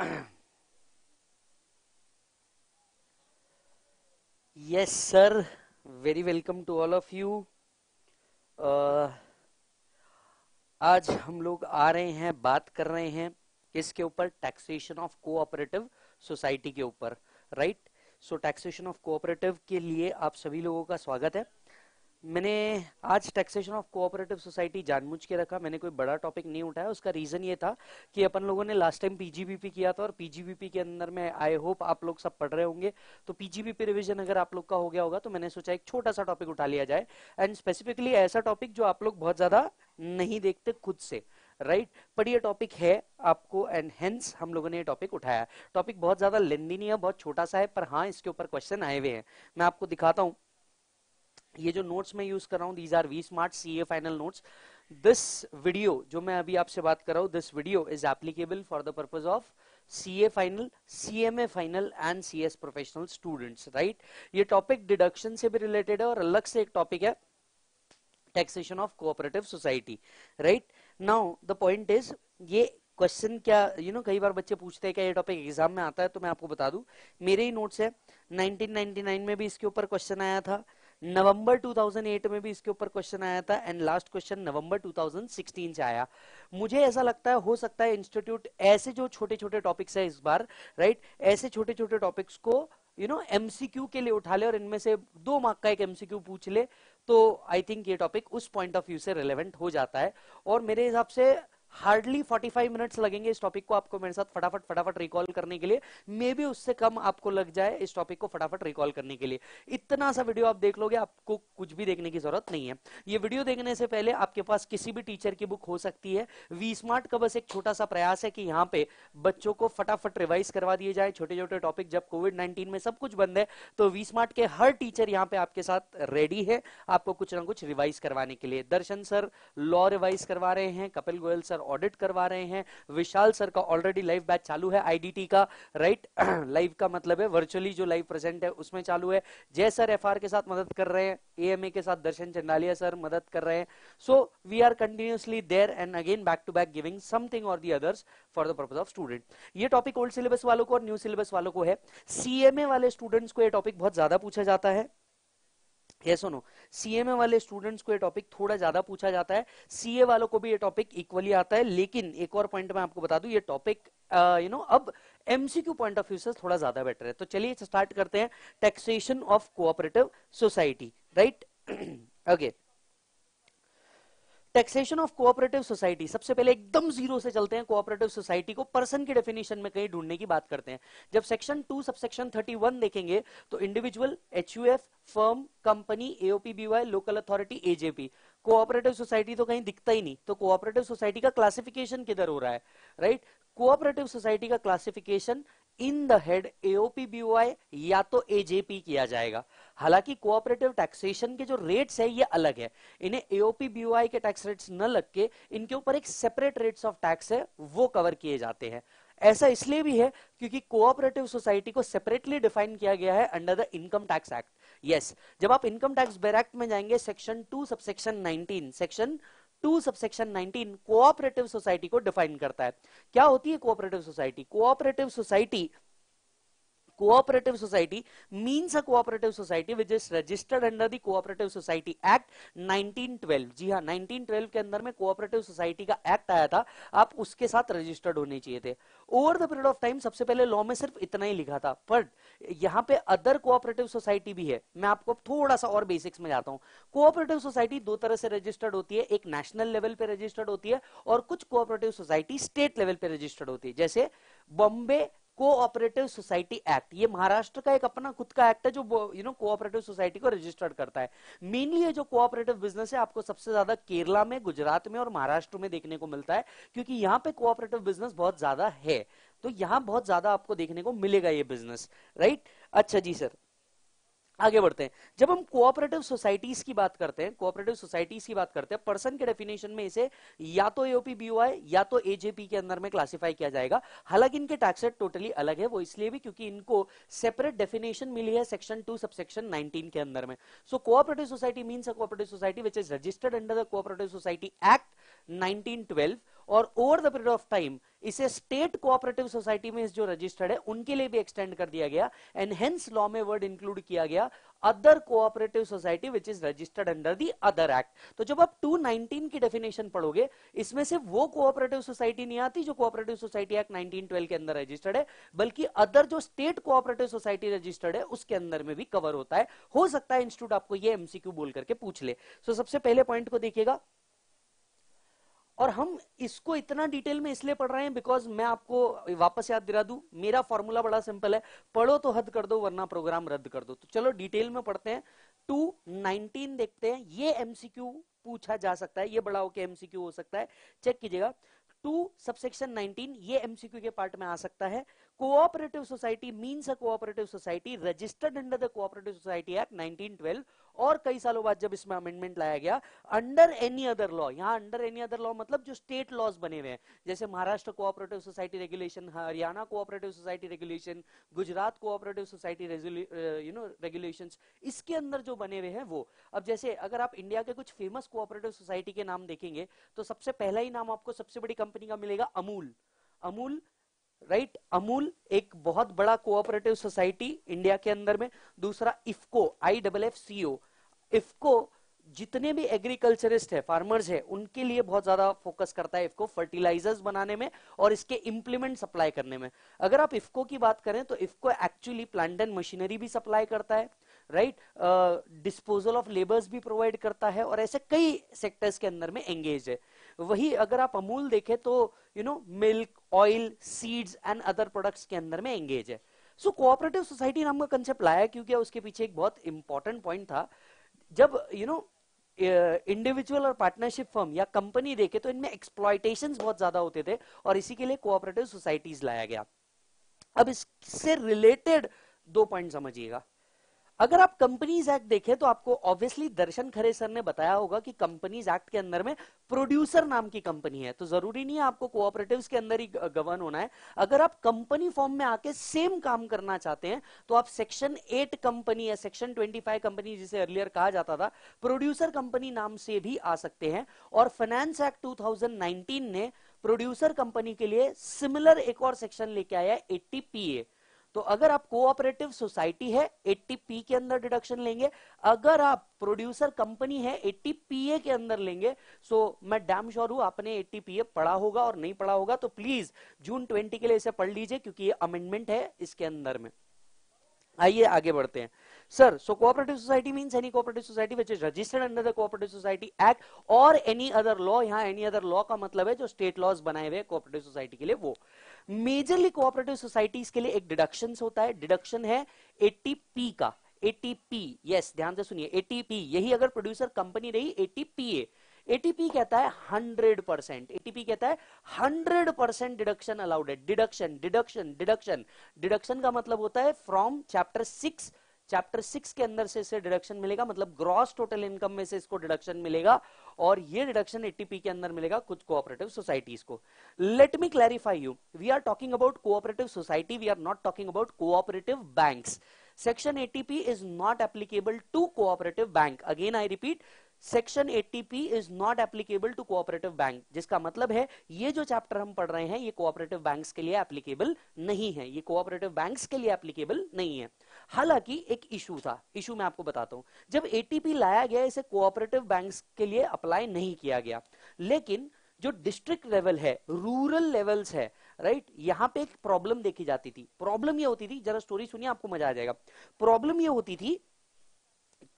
yes sir. Very welcome to all of you. Uh, आज हम लोग आ रहे हैं बात कर रहे हैं किसके ऊपर? टैक्सेशन ऑफ़ कोऑपरेटिव सोसाइटी के ऊपर right so taxation of cooperative के लिए आप सभी लोगों का स्वागत है। मैंने आज टैक्सेशन ऑफ़ कोऑपरेटिव सोसाइटी जानबूझ के रखा, मैंने कोई बड़ा टॉपिक नहीं उठाया, उसका रीजन ये था कि अपन लोगों ने लास्ट टाइम पीजीबीपी किया था और पीजीबीपी के अंदर में आई होप आप लोग सब पढ़ रहे होंगे। तो पीजीबीपी रिवीजन अगर आप लोग का हो गया होगा तो मैंने सोचा एक छोटा सा टॉपिक उठा लिया जाए। एंड स्पेसिफिकली ऐसा टॉपिक जो आप लोग बहुत ज़्यादा नहीं देखते खुद से राइट right? पर ये टॉपिक है आपको एंड हेंस हम लोगों ने ये टॉपिक उठाया। टॉपिक बहुत ज़्यादा लेंदी नहीं है, बहुत छोटा सा है, पर हाँ इसके ऊपर क्वेश्चन आए हुए हैं। मैं आपको दिखाता हूँ। ये जो नोट्स मैं यूज़ कर रहा हूँ these are we smart C A final notes this video जो मैं अभी आपसे बात कर रहा हूँ this video is applicable for the purpose of C A final C M A final and C S professional students right ये topic deduction से भी रिलेटेड है और अलग से एक टॉपिक है taxation of cooperative society right now the point is ये क्वेश्चन क्या यू you नो know, कई बार बच्चे पूछते हैं क्या ये टॉपिक एग्ज़ाम में आता है तो मैं आपको बता दूँ। मेरे ही नोट्स है। 1999 में भी इसके ऊपर क्वेश्चन आया था। नवंबर 2008 में भी इसके ऊपर क्वेश्चन आया था एंड लास्ट क्वेश्चन नवंबर 2016 से आया। मुझे ऐसा लगता है, हो सकता है इंस्टीट्यूट ऐसे जो छोटे छोटे टॉपिक्स है इस बार राइट ऐसे छोटे छोटे टॉपिक्स को यू नो एमसीक्यू के लिए उठा ले और इनमें से दो मार्क का एक एमसीक्यू पूछ ले तो आई थिंक ये टॉपिक उस पॉइंट ऑफ़ व्यू से रिलेवेंट हो जाता है। और मेरे हिसाब से हार्डली 45 मिनट्स लगेंगे इस टॉपिक को आपको मेरे साथ फटाफट फटाफट रिकॉल करने के लिए। मे भी उससे कम आपको लग जाए इस टॉपिक को फटाफट रिकॉल करने के लिए। इतना सा वीडियो आप देख लोगे, आपको कुछ भी देखने की ज़रूरत नहीं है। ये वीडियो देखने से पहले आपके पास किसी भी टीचर की बुक हो सकती है। वी स्मार्ट का बस एक छोटा सा प्रयास है कि यहाँ पे बच्चों को फटाफट रिवाइज करवा दिए जाए। छोटे छोटे टॉपिक जब कोविड नाइन्टीन में सब कुछ बंद है तो वी स्मार्ट के हर टीचर यहाँ पे आपके साथ रेडी है आपको कुछ ना कुछ रिवाइज करवाने के लिए। दर्शन सर लॉ रिवाइज करवा रहे हैं, कपिल गोयल सर ऑडिट करवा रहे हैं। विशाल सर का ऑलरेडी लाइव बैच चालू है आईडीटी का राइट लाइव का मतलब है वर्चुअली जो लाइव प्रेजेंट है उसमें चालू है। जय सर एफ़ के साथ मदद कर रहे हैं एएमए के साथ दर्शन चंडालिया सर मदद कर रहे हैं। So we are continuously there and again back to back giving something और the others for the purpose of student ये टॉपिक ओल्ड सिलेबस वालों को और न्यू सिलेबस वालों को है। सीएमए वाले स्टूडेंट्स को ये टॉपिक बहुत ज़्यादा पूछा जाता है। ये सुनो सीएमए वाले स्टूडेंट्स को ये टॉपिक थोड़ा ज़्यादा पूछा जाता है सीए वालों को भी ये टॉपिक इक्वली आता है, लेकिन एक और पॉइंट मैं आपको बता दूँ, ये टॉपिक यू नो अब एमसीक्यू पॉइंट ऑफ़ व्यू से थोड़ा ज़्यादा बेटर है। तो चलिए स्टार्ट करते हैं taxation of cooperative society right okay taxation of cooperative society सबसे पहले एकदम ज़ीरो से चलते हैं कोऑपरेटिव सोसाइटी को। पर्सन की डेफिनेशन में कहीं ढूँढने की बात करते हैं। जब section two sub section thirty one देखेंगे तो individual H U F firm company AOP local authority AJP cooperative society तो कहीं दिखता ही नहीं। तो कोऑपरेटिव सोसाइटी का क्लासिफिकेशन किधर हो रहा है? राइट कोऑपरेटिव सोसाइटी का classification in the head AOP BOI या तो एजेपी किया जाएगा। हालाँकि कोऑपरेटिव टैक्सेशन के जो रेट्स है, ये अलग है। इन्हें एओपीबीओआई के टैक्स रेट्स न लग के इनके ऊपर एक सेपरेट रेट्स ऑफ़ टैक्स है, वो कवर किए जाते हैं। ऐसा इसलिए भी है क्योंकि कोऑपरेटिव सोसाइटी को सेपरेटली डिफाइन किया गया है under the income tax act yes जब आप इनकम टैक्स बेर एक्ट में जाएँगे section two sub section 19 section two subsection 19 cooperative society को डिफाइन करता है। क्या होती है cooperative society? Cooperative society cooperative society means a cooperative society which is registered under the cooperative society act 1912 जी हाँ 1912 के अंदर में cooperative society का एक्ट आया था। आप उसके साथ रजिस्टर्ड होने चाहिए थे। Over the period of time सबसे पहले लॉ में सिर्फ़ इतना ही लिखा था। पर यहाँ पे अदर कोऑपरेटिव सोसाइटी भी है। मैं आपको थोड़ा सा और बेसिक्स में जाता हूँ। कोऑपरेटिव सोसाइटी दो तरह से रजिस्टर्ड होती है। एक नेशनल लेवल पे रजिस्टर्ड होती है और कुछ कोऑपरेटिव सोसाइटी स्टेट लेवल पे रजिस्टर्ड होती है। जैसे बॉम्बे कोऑपरेटिव सोसाइटी एक्ट ये महाराष्ट्र का एक अपना खुद का एक्ट है जो यू नो कोऑपरेटिव सोसाइटी को रजिस्टर्ड करता है। मेनली ये जो कोऑपरेटिव बिज़नेस है, आपको सबसे ज़्यादा केरला में, गुजरात में और महाराष्ट्र में देखने को मिलता है, क्योंकि यहाँ पे कोऑपरेटिव बिज़नेस बहुत ज़्यादा है। तो यहाँ बहुत ज़्यादा आपको देखने को मिलेगा ये बिज़नेस राइट अच्छा जी सर आगे बढ़ते हैं। जब हम कोऑपरेटिव सोसाइटीज की बात करते हैं कोऑपरेटिव सोसाइटीज की बात करते हैं पर्सन के डेफिनेशन में इसे या तो एओपी बीओआई या तो एजेपी के अंदर में क्लासिफाई किया जाएगा। हालाँकि इनके टैक्स रेट टोटली अलग है, वो इसलिए भी क्योंकि इनको सेपरेट डेफिनेशन मिली है section two sub section nineteen के अंदर में। So cooperative society means a cooperative society which is registered under the cooperative society act 1912 और over the period of time इसे स्टेट कोऑपरेटिव सोसाइटी में जो रजिस्टर्ड है उनके लिए भी एक्सटेंड कर दिया गया एंड हेंस लॉ में वर्ड इंक्लूड किया गया other cooperative society which is registered under the other act तो जब आप 219 की डेफिनेशन पढ़ोगे इसमें से वो कोऑपरेटिव सोसाइटी नहीं आती जो कोऑपरेटिव सोसाइटी एक्ट 1912 के अंदर रजिस्टर्ड है बल्कि अदर जो स्टेट कोऑपरेटिव सोसाइटी रजिस्टर्ड है उसके अंदर में भी कवर होता है। हो सकता है इंस्टीट्यूट आपको ये एमसीक्यू बोल करके पूछ ले। सो so, सबसे पहले पॉइंट को देखिएगा। और हम इसको इतना डिटेल में इसलिए पढ़ रहे हैं बिकॉज़ मैं आपको वापस याद दिला दू, मेरा फॉर्मूला बड़ा सिंपल है, पढ़ो तो हद कर दो, वरना प्रोग्राम रद्द कर दो। तो चलो डिटेल में पढ़ते हैं। टू नाइनटीन देखते हैं। ये एमसीक्यू पूछा जा सकता है, ये बड़ा होकर एमसीक्यू हो सकता है। चेक कीजिएगा। टू सबसेक्शन 19 ये एमसीक्यू के पार्ट में आ सकता है। Cooperative society means a cooperative society registered under the cooperative society act 1912 और कई सालों बाद जब इसमें अमेंडमेंट लाया गया अंडर एनी अदर लॉ यहाँ अंडर एनी अदर लॉ मतलब जो स्टेट लॉज बने हुए हैं, जैसे Maharashtra cooperative society regulation Haryana cooperative society regulation Gujarat cooperative society you know regulation इसके अंदर जो बने हुए हैं वो। अब जैसे अगर आप इंडिया के कुछ फ़ेमस कोऑपरेटिव सोसाइटी के नाम देखेंगे तो सबसे पहला ही नाम आपको सबसे बड़ी कंपनी का मिलेगा अमूल। अमूल राइट? अमूल एक बहुत बड़ा कोऑपरेटिव सोसाइटी इंडिया के अंदर में, दूसरा IFFCO I double F CO IFFCO जितने भी एग्रीकल्चरिस्ट है फार्मर्स है, उनके लिए बहुत ज़्यादा फोकस करता है इफको फर्टिलाइजर्स बनाने में और इसके इंप्लीमेंट सप्लाई करने में। अगर आप इफको की बात करें तो IFFCO actually plant and machinery भी सप्लाई करता है राइट डिस्पोजल ऑफ़ लेबर्स भी प्रोवाइड करता है और ऐसे कई सेक्टर्स के अंदर में एंगेज है। वही अगर आप अमूल देखें तो you know milk oil seeds and other products के अंदर में एंगेज है। सो कोऑपरेटिव सोसाइटी नाम का कंसेप्ट लाया क्योंकि उसके पीछे एक बहुत इंपॉर्टेंट पॉइंट था। जब यू नो इंडिविजुअल और पार्टनरशिप फर्म या कंपनी देखे तो इनमें एक्सप्लॉयटेशन बहुत ज़्यादा होते थे और इसी के लिए कोऑपरेटिव सोसाइटीज लाया गया। अब इससे रिलेटेड दो पॉइंट समझिएगा। अगर आप कंपनीज़ एक्ट देखें तो आपको ऑब्वियसली दर्शन खरे सर ने बताया होगा कि कंपनीज़ एक्ट के अंदर में प्रोड्यूसर नाम की कंपनी है। तो ज़रूरी नहीं है आपको कोऑपरेटिव्स के अंदर ही गवर्न होना है। अगर आप कंपनी फॉर्म में आके सेम काम करना चाहते हैं तो आप सेक्शन एट कंपनी या सेक्शन ट्वेंटी फाइव कंपनी जिसे अर्लियर कहा जाता था प्रोड्यूसर कंपनी नाम से भी आ सकते हैं। और फाइनेंस एक्ट टू ने प्रोड्यूसर कंपनी के लिए सिमिलर एक और सेक्शन लेके आया एट्टी पीए तो अगर आप कोऑपरेटिव सोसाइटी है 80 पी के अंदर डिडक्शन लेंगे, अगर आप प्रोड्यूसर कंपनी है 80 पीए के अंदर लेंगे सो मैं डैम श्योर हूँ आपने 80 पीए पढ़ा होगा और नहीं पढ़ा होगा तो प्लीज़ जून 20 के लिए इसे पढ़ लीजिए, क्योंकि ये अमेंडमेंट है इसके अंदर में। आइए, आगे बढ़ते हैं। Sir so cooperative society means any cooperative society which is registered under the cooperative society act और एनी अदर लॉ यहाँ एनी अदर लॉ का मतलब है जो स्टेट लॉज बनाए हुए कोऑपरेटिव सोसाइटी के लिए, वो। मेजरली कोऑपरेटिव सोसाइटीज के लिए एक डिडक्शन होता है। डिडक्शन है एटीपी का। एटीपी यस ध्यान से सुनिए। एटीपी यही अगर प्रोड्यूसर कंपनी रही एटीपीए एटीपी कहता है हंड्रेड परसेंट एटीपी कहता है हंड्रेड परसेंट डिडक्शन अलाउड है। डिडक्शन डिडक्शन डिडक्शन डिडक्शन का मतलब होता है from chapter six chapter six के अंदर से इसे डिडक्शन मिलेगा। मतलब ग्रॉस टोटल इनकम में से इसको डिडक्शन मिलेगा। और ये डिडक्शन एटीपी के अंदर मिलेगा कुछ कोऑपरेटिव सोसाइटीज को। Let me clarify you we are talking about cooperative society we are not talking about cooperative banks section ATP is not applicable to cooperative bank. Again, I repeat section eighty P is not applicable to cooperative bank जिसका मतलब है, ये जो chapter हम पढ़ रहे हैं, ये कोऑपरेटिव बैंक्स के लिए एप्लीकेबल नहीं है। ये कोऑपरेटिव बैंक्स के लिए एप्लीकेबल नहीं है। हालाँकि एक इशू था, इशू मैं आपको बताता हूँ। जब एटीपी लाया गया, इसे कोऑपरेटिव बैंक्स के लिए अप्लाई नहीं किया गया। लेकिन जो डिस्ट्रिक्ट लेवल है रूरल लेवल्स है राइट? यहाँ पे एक प्रॉब्लम देखी जाती थी। प्रॉब्लम ये होती थी, जरा स्टोरी सुनिए, आपको मज़ा आ जाएगा। प्रॉब्लम ये होती थी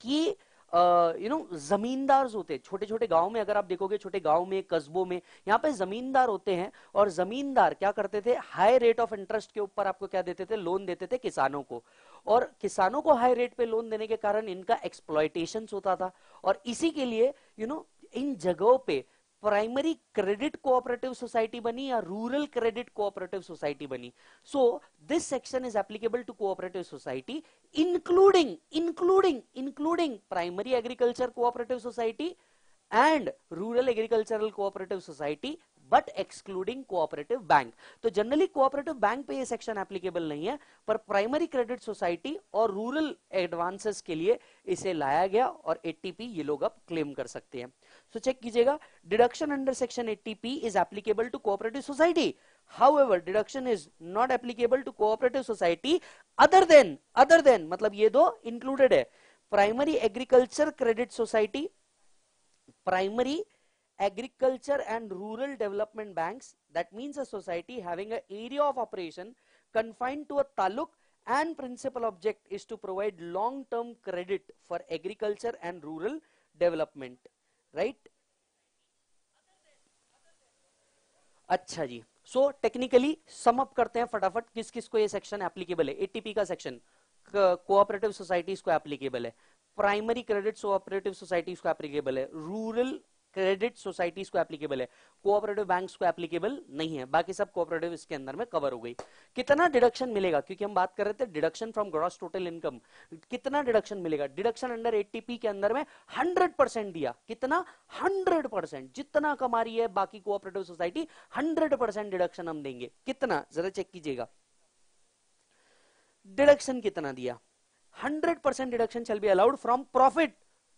कि यू नो जमींदार होते हैं। छोटे छोटे गाँव में अगर आप देखोगे छोटे गाँव में कस्बों में यहाँ पे जमींदार होते हैं और जमींदार क्या करते थे? हाई रेट ऑफ़ इंटरेस्ट के ऊपर आपको क्या देते थे? लोन देते थे किसानों को। और किसानों को हाई रेट पे लोन देने के कारण इनका एक्सप्लॉयटेशन होता था। और इसी के लिए यू you नो know, इन जगहों पे प्राइमरी क्रेडिट कोऑपरेटिव सोसाइटी बनी या रूरल क्रेडिट कोऑपरेटिव सोसाइटी बनी so this section is applicable to cooperative society including including including primary agriculture cooperative society and rural agricultural cooperative society but excluding cooperative bank तो generally cooperative bank पे ये section applicable नहीं है, पर primary credit society और rural advances के लिए इसे लाया गया और एटीपी ये लोग अब क्लेम कर सकते हैं। सो चेक कीजिएगा deduction under section eighty P is applicable to cooperative society however, deduction is not applicable to cooperative society other than other than मतलब ये दो included है। Primary agriculture credit society, primary agriculture and rural development banks that means a society having an area of operation confined to a taluk and principal object is to provide long term credit for agriculture and rural development right अच्छा जी so technically sum up करते हैं फटाफट किस किस को ये section applicable है एटीपी का सेक्शन कोऑपरेटिव सोसाइटीज को एप्लीकेबल है प्राइमरी क्रेडिट कोऑपरेटिव सोसाइटीज को एप्लीकेबल है रूरल क्रेडिट सोसाइटीज को एप्लीकेबल है कोऑपरेटिव बैंक्स को एप्लीकेबल नहीं है, बाकी सब कोऑपरेटिव इसके अंदर में कवर हो गई। कितना डिडक्शन मिलेगा? क्योंकि हम बात कर रहे थे deduction from gross total income कितना डिडक्शन मिलेगा? डिडक्शन अंडर एटीपी के अंदर में हंड्रेड परसेंट दिया। कितना? हंड्रेड परसेंट जितना कमा रही है बाकी cooperative society hundred percent deduction हम देंगे। कितना? जरा चेक कीजिएगा। डिडक्शन कितना दिया? Hundred percent deduction shall be allowed from profit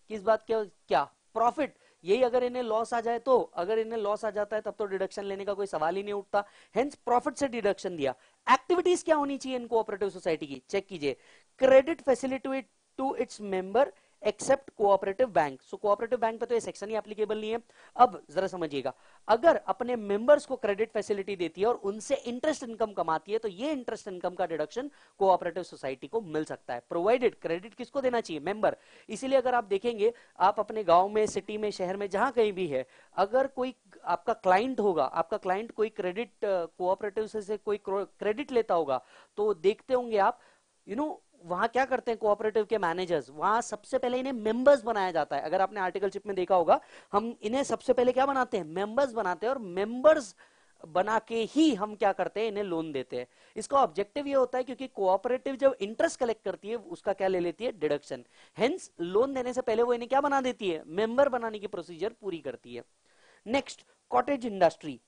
किस बात के? क्या? प्रॉफिट यही अगर इन्हें लॉस आ जाए तो अगर इन्हें लॉस आ जाता है, तब तो डिडक्शन लेने का कोई सवाल ही नहीं उठता। हेंस प्रॉफिट से डिडक्शन दिया। एक्टिविटीज़ क्या होनी चाहिए इन कोऑपरेटिव सोसाइटी की? चेक कीजिए। Credit facility to its member except cooperative bank so cooperative bank पे तो ये सेक्शन ही एप्लीकेबल नहीं है। अब जरा समझिएगा। अगर अपने मेंबर्स को क्रेडिट फैसिलिटी देती है और उनसे इंटरेस्ट इनकम कमाती है तो ये इंटरेस्ट इनकम का डिडक्शन कोऑपरेटिव सोसाइटी को मिल सकता है। प्रोवाइडेड क्रेडिट किसको देना चाहिए? मेंबर इसीलिए अगर आप देखेंगे आप अपने गाँव में सिटी में शहर में जहाँ कहीं भी है अगर कोई आपका क्लाइंट होगा आपका क्लाइंट कोई क्रेडिट कोऑपरेटिव से कोई क्रेडिट लेता होगा तो देखते होंगे आप यू you नो know, वहाँ क्या करते हैं कोऑपरेटिव के मैनेजर्स वहाँ सबसे पहले इन्हें मेंबर्स बनाया जाता है। अगर आपने आर्टिकलशिप में देखा होगा, हम इन्हें सबसे पहले क्या बनाते हैं? मेंबर्स बनाते हैं और मेंबर्स बना के ही हम क्या करते हैं? इन्हें लोन देते हैं। इसका ऑब्जेक्टिव ये होता है क्योंकि कोऑपरेटिव जब इंटरेस्ट कलेक्ट करती है, उसका क्या ले लेती है? डिडक्शन हेंस लोन देने से पहले वो इन्हें क्या बना देती है? मेंबर बनाने की प्रोसीजर पूरी करती है। Next cottage industry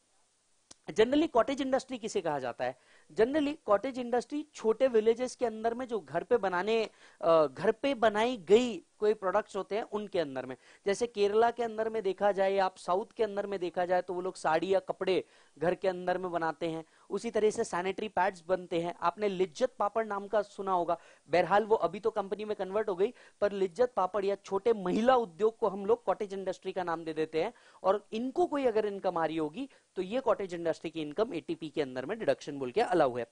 generally cottage industry किसे कहा जाता है? जनरली कॉटेज इंडस्ट्री छोटे विलेजेस के अंदर में जो घर पे बनाने घर पे बनाई गई कोई प्रोडक्ट्स होते हैं, उनके अंदर में। जैसे केरला के अंदर में देखा जाए आप साउथ के अंदर में देखा जाए तो वो लोग साड़ी या कपड़े घर के अंदर में बनाते हैं। उसी तरह से सैनिटरी पैड्स बनते हैं। आपने लिज्जत पापड़ नाम का सुना होगा। बहरहाल वो अभी तो कंपनी में कन्वर्ट हो गई, पर लिज्जत पापड़ या छोटे महिला उद्योग को हम लोग कॉटेज इंडस्ट्री का नाम दे देते हैं। और इनको कोई अगर इनकम आ रही होगी तो ये कॉटेज इंडस्ट्री की इनकम एटीपी के अंदर में डिडक्शन बोल के अलाउ है।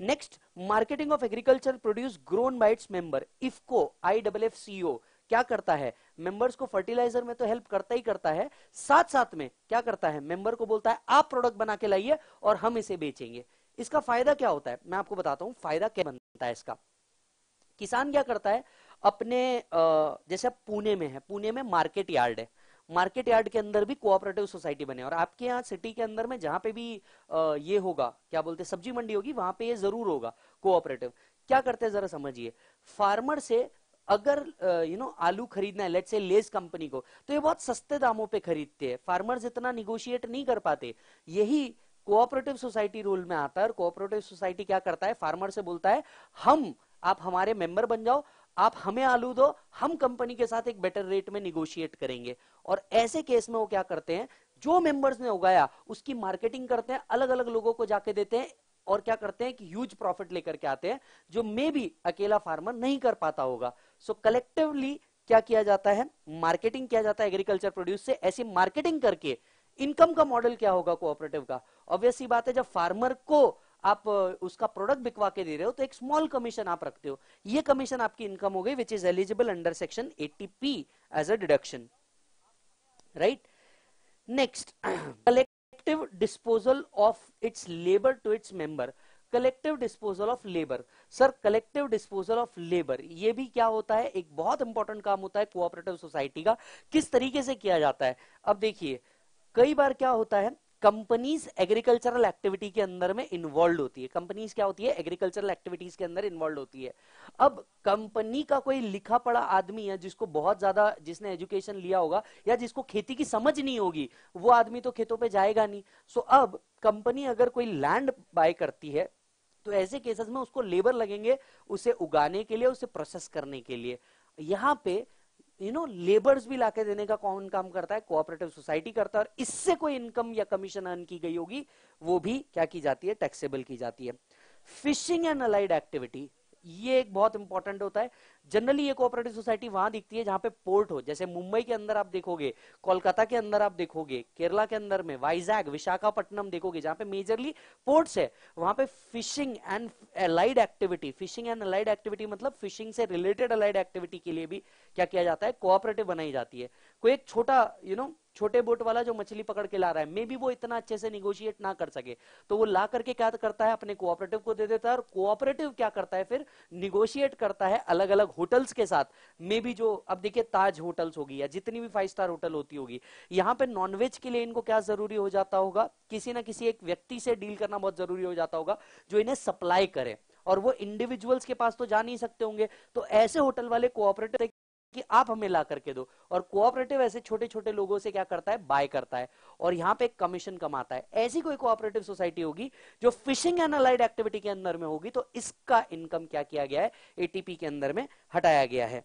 Next marketing of agriculture produce grown by its its member IFFCO I double F CO क्या करता है? मेंबर्स को फर्टिलाइज़र में तो हेल्प करता ही करता है। साथ साथ में क्या करता है? मेंबर को बोलता है, आप प्रोडक्ट बना के लाइए और हम इसे बेचेंगे। इसका फ़ायदा क्या होता है? मैं आपको बताता हूँ, फ़ायदा क्या बनता है इसका। किसान क्या करता है? अपने जैसे पुणे में है, पुणे में मार्केट यार्ड है। मार्केट यार्ड के अंदर भी कोऑपरेटिव सोसाइटी बने और आपके यहाँ सिटी के अंदर में जहाँ पे भी ये होगा, क्या बोलते हैं, सब्ज़ी मंडी होगी, वहाँ पे ये ज़रूर होगा कोऑपरेटिव क्या करते हैं जरा समझिए। फार्मर से अगर यू नो आलू खरीदना है लेट से लेस कंपनी को तो ये बहुत सस्ते दामों पे खरीदते हैं। फार्मर्स इतना निगोशिएट नहीं कर पाते। यही कोऑपरेटिव सोसाइटी रूल में आता है और कोऑपरेटिव सोसाइटी क्या करता है? फार्मर से बोलता है, हम, आप हमारे मेंबर बन जाओ, आप हमें आलू दो, हम कंपनी के साथ एक बेटर रेट में निगोशिएट करेंगे। और ऐसे केस में वो क्या करते हैं? जो मेंबर्स ने उगाया, उसकी मार्केटिंग करते हैं अलग अलग लोगों को जाके देते हैं और क्या करते हैं कि ह्यूज प्रॉफिट लेकर के आते हैं जो मे भी अकेला फार्मर नहीं कर पाता होगा। सो so, कलेक्टिवली क्या किया जाता है? मार्केटिंग किया जाता है एग्रीकल्चर प्रोड्यूस से। ऐसी मार्केटिंग करके इनकम का मॉडल क्या होगा कोऑपरेटिव का? ऑब्वियसली बात है जब फार्मर को आप उसका प्रोडक्ट बिकवा के दे रहे हो तो एक स्मॉल कमीशन आप रखते हो। ये कमीशन आपकी इनकम हो गई which is eligible under section eighty P as a deduction right next collective disposal of its labour to its member collective disposal of labour sir collective disposal of labour ये भी क्या होता है? एक बहुत इंपॉर्टेंट काम होता है कोऑपरेटिव सोसाइटी का। किस तरीके से किया जाता है? अब देखिए, कई बार क्या होता है? कंपनीज़ एग्रीकल्चरल एक्टिविटी के अंदर में इन्वॉल्व होती है। कंपनीज़ क्या होती है? एग्रीकल्चरल एक्टिविटीज़ के अंदर इन्वॉल्व होती है। अब कंपनी का कोई लिखा पढ़ा आदमी है जिसको बहुत ज़्यादा जिसने एजुकेशन लिया होगा या जिसको खेती की समझ नहीं होगी, वो आदमी तो खेतों पे जाएगा नहीं। सो अब कंपनी अगर कोई लैंड बाय करती है तो ऐसे केसेस में उसको लेबर लगेंगे उसे उगाने के लिए, उसे प्रोसेस करने के लिए। यहाँ पे यू नो लेबर्स भी लाके देने का कौन काम करता है? कोऑपरेटिव सोसाइटी करता है और इससे कोई इनकम या कमीशन अर्न की गई होगी, वो भी क्या की जाती है? टैक्सेबल की जाती है। फिशिंग एंड अलाइड एक्टिविटी ये एक बहुत इंपॉर्टेंट होता है। जनरली ये कोऑपरेटिव सोसाइटी वहाँ दिखती है जहाँ पे पोर्ट हो। जैसे मुंबई के अंदर आप देखोगे कोलकाता के अंदर आप देखोगे केरला के अंदर में वाइजैग विशाखापट्टनम देखोगे जहाँ पे मेजरली पोर्ट्स है वहाँ पे fishing and allied activity fishing and allied activity मतलब फिशिंग से रिलेटेड अलाइड एक्टिविटी के लिए भी क्या किया जाता है? कोऑपरेटिव बनाई जाती है। कोई एक छोटा यू you नो know, छोटे बोट वाला जो मछली पकड़ के ला रहा है, मे बी वो इतना अच्छे से निगोशिएट ना कर सके। तो वो ला करके क्या करता है, अपने कोऑपरेटिव को दे देता है और कोऑपरेटिव क्या करता है, फिर निगोशिएट करता है अलग अलग होटल्स के साथ। मे बी जो, अब देखिए ताज होटल्स होगी या जितनी भी फाइव स्टार होटल होती होगी, यहाँ पे नॉनवेज के लिए इनको क्या ज़रूरी हो जाता होगा? किसी ना किसी एक व्यक्ति से डील करना बहुत ज़रूरी हो जाता होगा, जो इन्हें सप्लाई करे। और वो इंडिविजुअल्स के पास तो जा नहीं सकते होंगे। तो ऐसे होटल वाले कोऑपरेटिव कि आप हमें ला करके दो। और कोऑपरेटिव ऐसे छोटे छोटे लोगों से क्या करता है? बाय करता है। और यहाँ पे कमीशन कमाता है। ऐसी कोई कोऑपरेटिव सोसाइटी होगी जो फिशिंग एंड अलाइड एक्टिविटी के अंदर में होगी तो इसका इनकम क्या किया गया है? एटीपी के अंदर में हटाया गया है।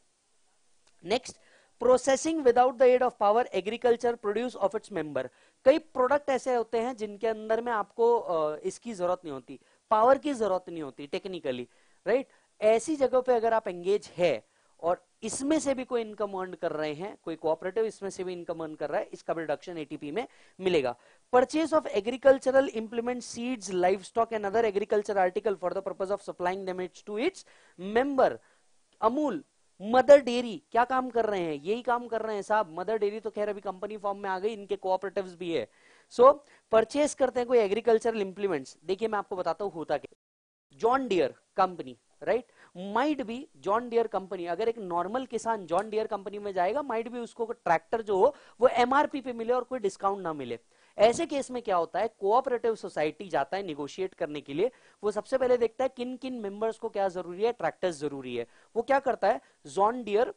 Next processing without the aid of power agriculture produce of its member कई प्रोडक्ट ऐसे होते हैं जिनके अंदर में आपको इसकी ज़रूरत नहीं होती। पावर की ज़रूरत नहीं होती टेक्निकली राइट ऐसी जगह पे अगर आप एंगेज है और इसमें से भी कोई इनकम अर्न कर रहे हैं कोई कोऑपरेटिव इसमें से भी इनकम अर्न कर रहा है इसका भी रिडक्शन एटीपी में मिलेगा। Purchase of agricultural implement seeds life stock and other agriculture article for the purpose of supplying to its member Amul Mother Dairy क्या काम कर रहे हैं? यही काम कर रहे हैं साहब। मदर डेयरी तो खैर अभी कंपनी फॉर्म में आ गई इनके कोऑपरेटिव भी है। सो so, परचेज करते हैं कोई एग्रीकल्चरल इंप्लीमेंट्स देखिए मैं आपको बताता हूँ होता क्या John Deere company right might भी जॉन डियर कंपनी अगर एक नॉर्मल किसान जॉन डियर कंपनी में जाएगा माइट भी उसको ट्रैक्टर जो हो, वो एमआरपी पे मिले और कोई डिस्काउंट ना मिले। ऐसे केस में क्या होता है? कोऑपरेटिव सोसाइटी जाता है निगोशिएट करने के लिए। वो सबसे पहले देखता है किन किन मेंबर्स को क्या ज़रूरी है ट्रैक्टर्स ज़रूरी है। वो क्या करता है? जॉन डियर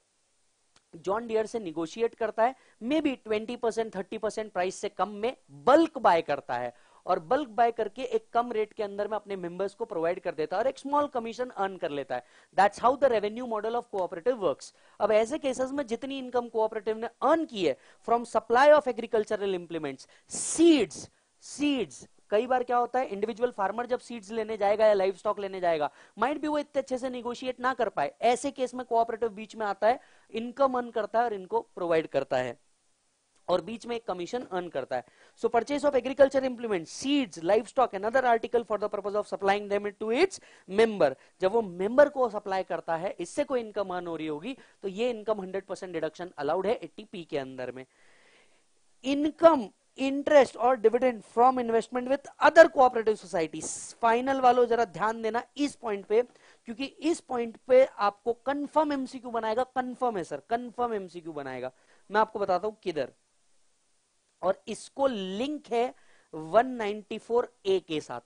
जॉन डियर से निगोशिएट करता है। Maybe twenty percent thirty percent price से कम में बल्क बाय करता है। और बल्क बाय करके एक कम रेट के अंदर में अपने मेंबर्स को प्रोवाइड कर देता है और एक स्मॉल कमीशन अर्न कर लेता है। That's how the revenue model of cooperative works अब ऐसे केसेस में जितनी इनकम कोऑपरेटिव ने अर्न की है from supply of agricultural implements seeds seeds कई बार क्या होता है इंडिविजुअल फार्मर जब सीड्स लेने जाएगा या लाइव स्टॉक लेने जाएगा माइंड भी वो इतने अच्छे से निगोशिएट ना कर पाए। ऐसे केस में कोऑपरेटिव बीच में आता है इनकम अर्न करता है और इनको प्रोवाइड करता है। और बीच में एक कमीशन अर्न करता है। So purchase of agriculture implement seeds life stock and other article for the purpose of supplying them to its member जब वो मेंबर को सप्लाई करता है, इससे कोई इनकम अर्न हो रही होगी तो ये इनकम 100 परसेंट डिडक्शन अलाउड है एटीपी के अंदर में। इनकम इंटरेस्ट और dividend from investment with other cooperative society final वालों, जरा ध्यान देना इस पॉइंट पे, क्योंकि इस पॉइंट पे आपको कंफर्म एमसीक्यू बनाएगा। कंफर्म है सर कंफर्म एमसीक्यू बनाएगा। मैं आपको बताता हूँ किधर। और इसको लिंक है 194 ए के साथ।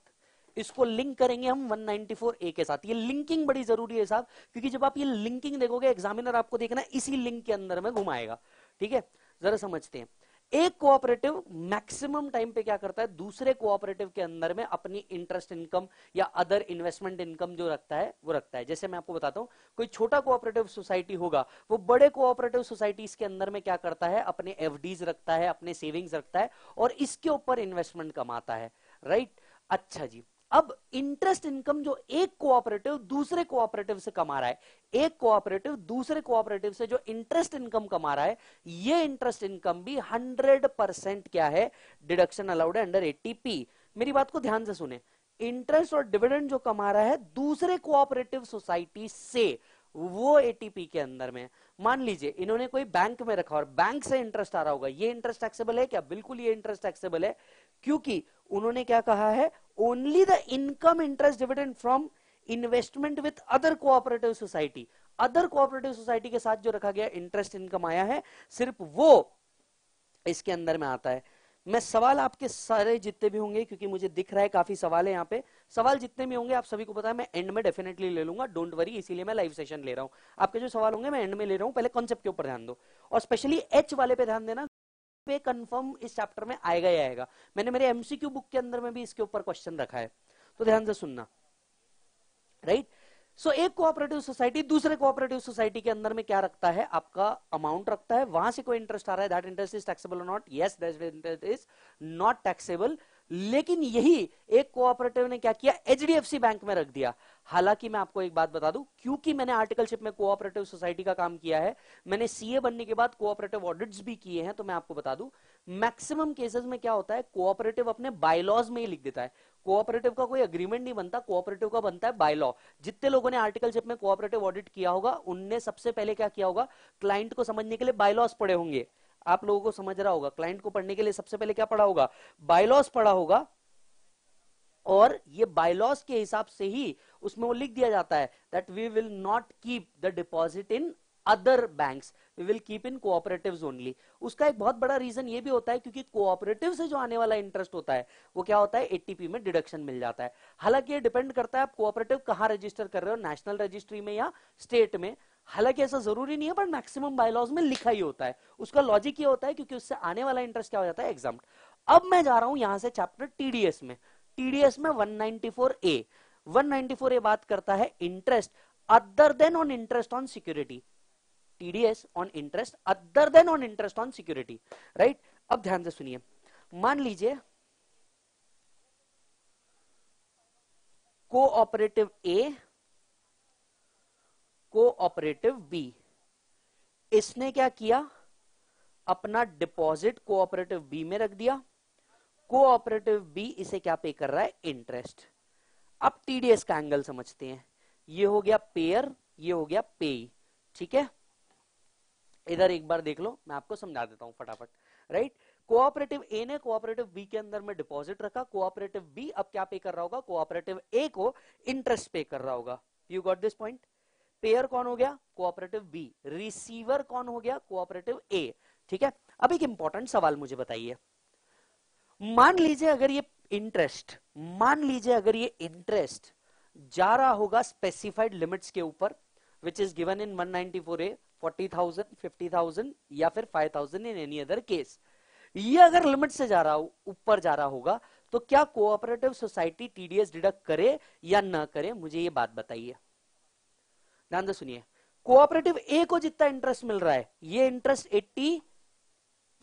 इसको लिंक करेंगे हम 194 ए के साथ। ये लिंकिंग बड़ी ज़रूरी है साहब, क्योंकि जब आप ये लिंकिंग देखोगे एग्जामिनर आपको देखना इसी लिंक के अंदर में घुमाएगा। ठीक है? जरा समझते हैं। एक कोऑपरेटिव मैक्सिमम टाइम पे क्या करता है? दूसरे कोऑपरेटिव के अंदर में अपनी इंटरेस्ट इनकम या अदर इन्वेस्टमेंट इनकम जो रखता है, वो रखता है। जैसे मैं आपको बताता हूँ, कोई छोटा कोऑपरेटिव सोसाइटी होगा, वो बड़े कोऑपरेटिव सोसाइटीज के अंदर में क्या करता है? अपने एफ़ रखता है, अपने सेविंग्स रखता है और इसके ऊपर इन्वेस्टमेंट कमाता है। राइट अच्छा जी। अब इंटरेस्ट इनकम जो एक कोऑपरेटिव दूसरे कोऑपरेटिव से कमा रहा है, एक कोऑपरेटिव दूसरे कोऑपरेटिव से जो इंटरेस्ट इनकम कमा रहा है, ये इंटरेस्ट इनकम भी 100 परसेंट क्या है? डिडक्शन अलाउड है अंडर एटीपी मेरी बात को ध्यान से सुने। इंटरेस्ट और डिविडेंड जो कमा रहा है दूसरे कोऑपरेटिव सोसाइटी से, वो एटीपी के अंदर में मान लीजिए, इन्होंने कोई बैंक में रखा और बैंक से इंटरेस्ट आ रहा होगा, ये इंटरेस्ट टैक्सेबल है क्या? बिल्कुल ये इंटरेस्ट टैक्सेबल है। क्योंकि उन्होंने क्या कहा है? Only the income interest dividend from investment with other cooperative society other cooperative society के साथ जो रखा गया इंटरेस्ट इनकम आया है, सिर्फ़ वो इसके अंदर में आता है। मैं सवाल आपके सारे जितने भी होंगे, क्योंकि मुझे दिख रहा है काफ़ी सवाल है यहाँ पे। सवाल जितने भी होंगे, आप सभी को पता है, मैं एंड में डेफिनेटली ले लूँगा डोंट वरी इसीलिए मैं लाइव सेशन ले रहा हूँ। आपके जो सवाल होंगे, मैं एंड में ले रहा हूँ, पहले कॉन्सेप्ट के ऊपर ध्यान दो। और स्पेशली एच वाले पे ध्यान देना पे कंफर्म इस चैप्टर में आएगा ही आएगा। मैंने मेरे एमसीक्यू बुक के अंदर में भी इसके ऊपर क्वेश्चन रखा है। तो ध्यान से सुनना। Right right? सो so, एक कोऑपरेटिव सोसाइटी दूसरे कोऑपरेटिव सोसाइटी के अंदर में क्या रखता है? आपका अमाउंट रखता है। वहाँ से कोई इंटरेस्ट आ रहा है that interest is taxable not yes that interest is not taxable लेकिन यही एक कोऑपरेटिव ने क्या किया? एचडीएफसी बैंक में रख दिया। हालाँकि मैं आपको एक बात बता दूँ, क्योंकि मैंने आर्टिकलशिप में कोऑपरेटिव सोसाइटी का काम किया है, मैंने सीए बनने के बाद कोऑपरेटिव ऑडिट्स भी किए हैं तो मैं आपको बता दूँ मैक्सिमम केसेस में क्या होता है कोऑपरेटिव अपने बायलॉज में ही लिख देता है। कोऑपरेटिव का कोई अग्रीमेंट नहीं बनता कोऑपरेटिव का बनता है बायलॉ जितने लोगों ने आर्टिकलशिप में कोऑपरेटिव ऑडिट किया होगा, उनने सबसे पहले क्या किया होगा क्लाइंट को समझने के लिए बायलॉस पड़े होंगे। आप लोगों को समझ रहा होगा क्लाइंट को पढ़ने के लिए सबसे पहले क्या पढ़ा होगा? बायलॉस पढ़ा होगा। और ये बायलॉस के हिसाब से ही उसमें वो लिख दिया जाता है that we will not keep the deposit in other banks we will keep in cooperatives only उसका एक बहुत बड़ा रीजन ये भी होता है क्योंकि कोऑपरेटिव से जो आने वाला इंटरेस्ट होता है, वो क्या होता है? एटीपी में डिडक्शन मिल जाता है। हालाँकि ये डिपेंड करता है आप कोऑपरेटिव कहाँ रजिस्टर कर रहे हो? नेशनल रजिस्ट्री में या स्टेट में? हालाँकि ऐसा ज़रूरी नहीं है बट मैक्सिमम बायलॉज में लिखा ही होता है। उसका लॉजिक ये होता है क्योंकि उससे आने वाला इंटरेस्ट क्या हो जाता है? एग्ज़ाम अब मैं जा रहा हूँ यहाँ से चैप्टर टीडीएस में। टीडीएस में 194 ए 194 ए बात करता है interest other than on interest on security TDS on interest other than on interest on security right अब ध्यान से सुनिए। मान लीजिए कोऑपरेटिव ए कोऑपरेटिव बी इसने क्या किया? अपना डिपॉजिट कोऑपरेटिव बी में रख दिया। कोऑपरेटिव बी इसे क्या पे कर रहा है? इंटरेस्ट अब टीडीएस का एंगल समझते हैं। ये हो गया पेयर ये हो गया पे ठीक है? इधर एक बार देख लो, मैं आपको समझा देता हूँ फटाफट। राइट कोऑपरेटिव ए ने कोऑपरेटिव बी के अंदर में डिपॉजिट रखा। कोऑपरेटिव बी अब क्या पे कर रहा होगा? कोऑपरेटिव ए को इंटरेस्ट पे कर रहा होगा। You got this point payer कौन हो गया? कोऑपरेटिव बी रिसीवर कौन हो गया? कोऑपरेटिव ए ठीक है? अब एक इंपॉर्टेंट सवाल मुझे बताइए। मान लीजिए अगर ये इंटरेस्ट मान लीजिए अगर ये इंटरेस्ट जा रहा होगा स्पेसिफाइड लिमिट्स के ऊपर which is given in 194 A forty thousand fifty thousand या फिर five thousand in any other case ये अगर लिमिट से जा रहा हो, ऊपर जा रहा होगा तो क्या कोऑपरेटिव सोसाइटी टीडीएस डिडक्ट करे या ना करे? मुझे ये बात बताइए। ध्यान से सुनिए। कोऑपरेटिव ए को जितना इंटरेस्ट मिल रहा है, ये इंटरेस्ट 80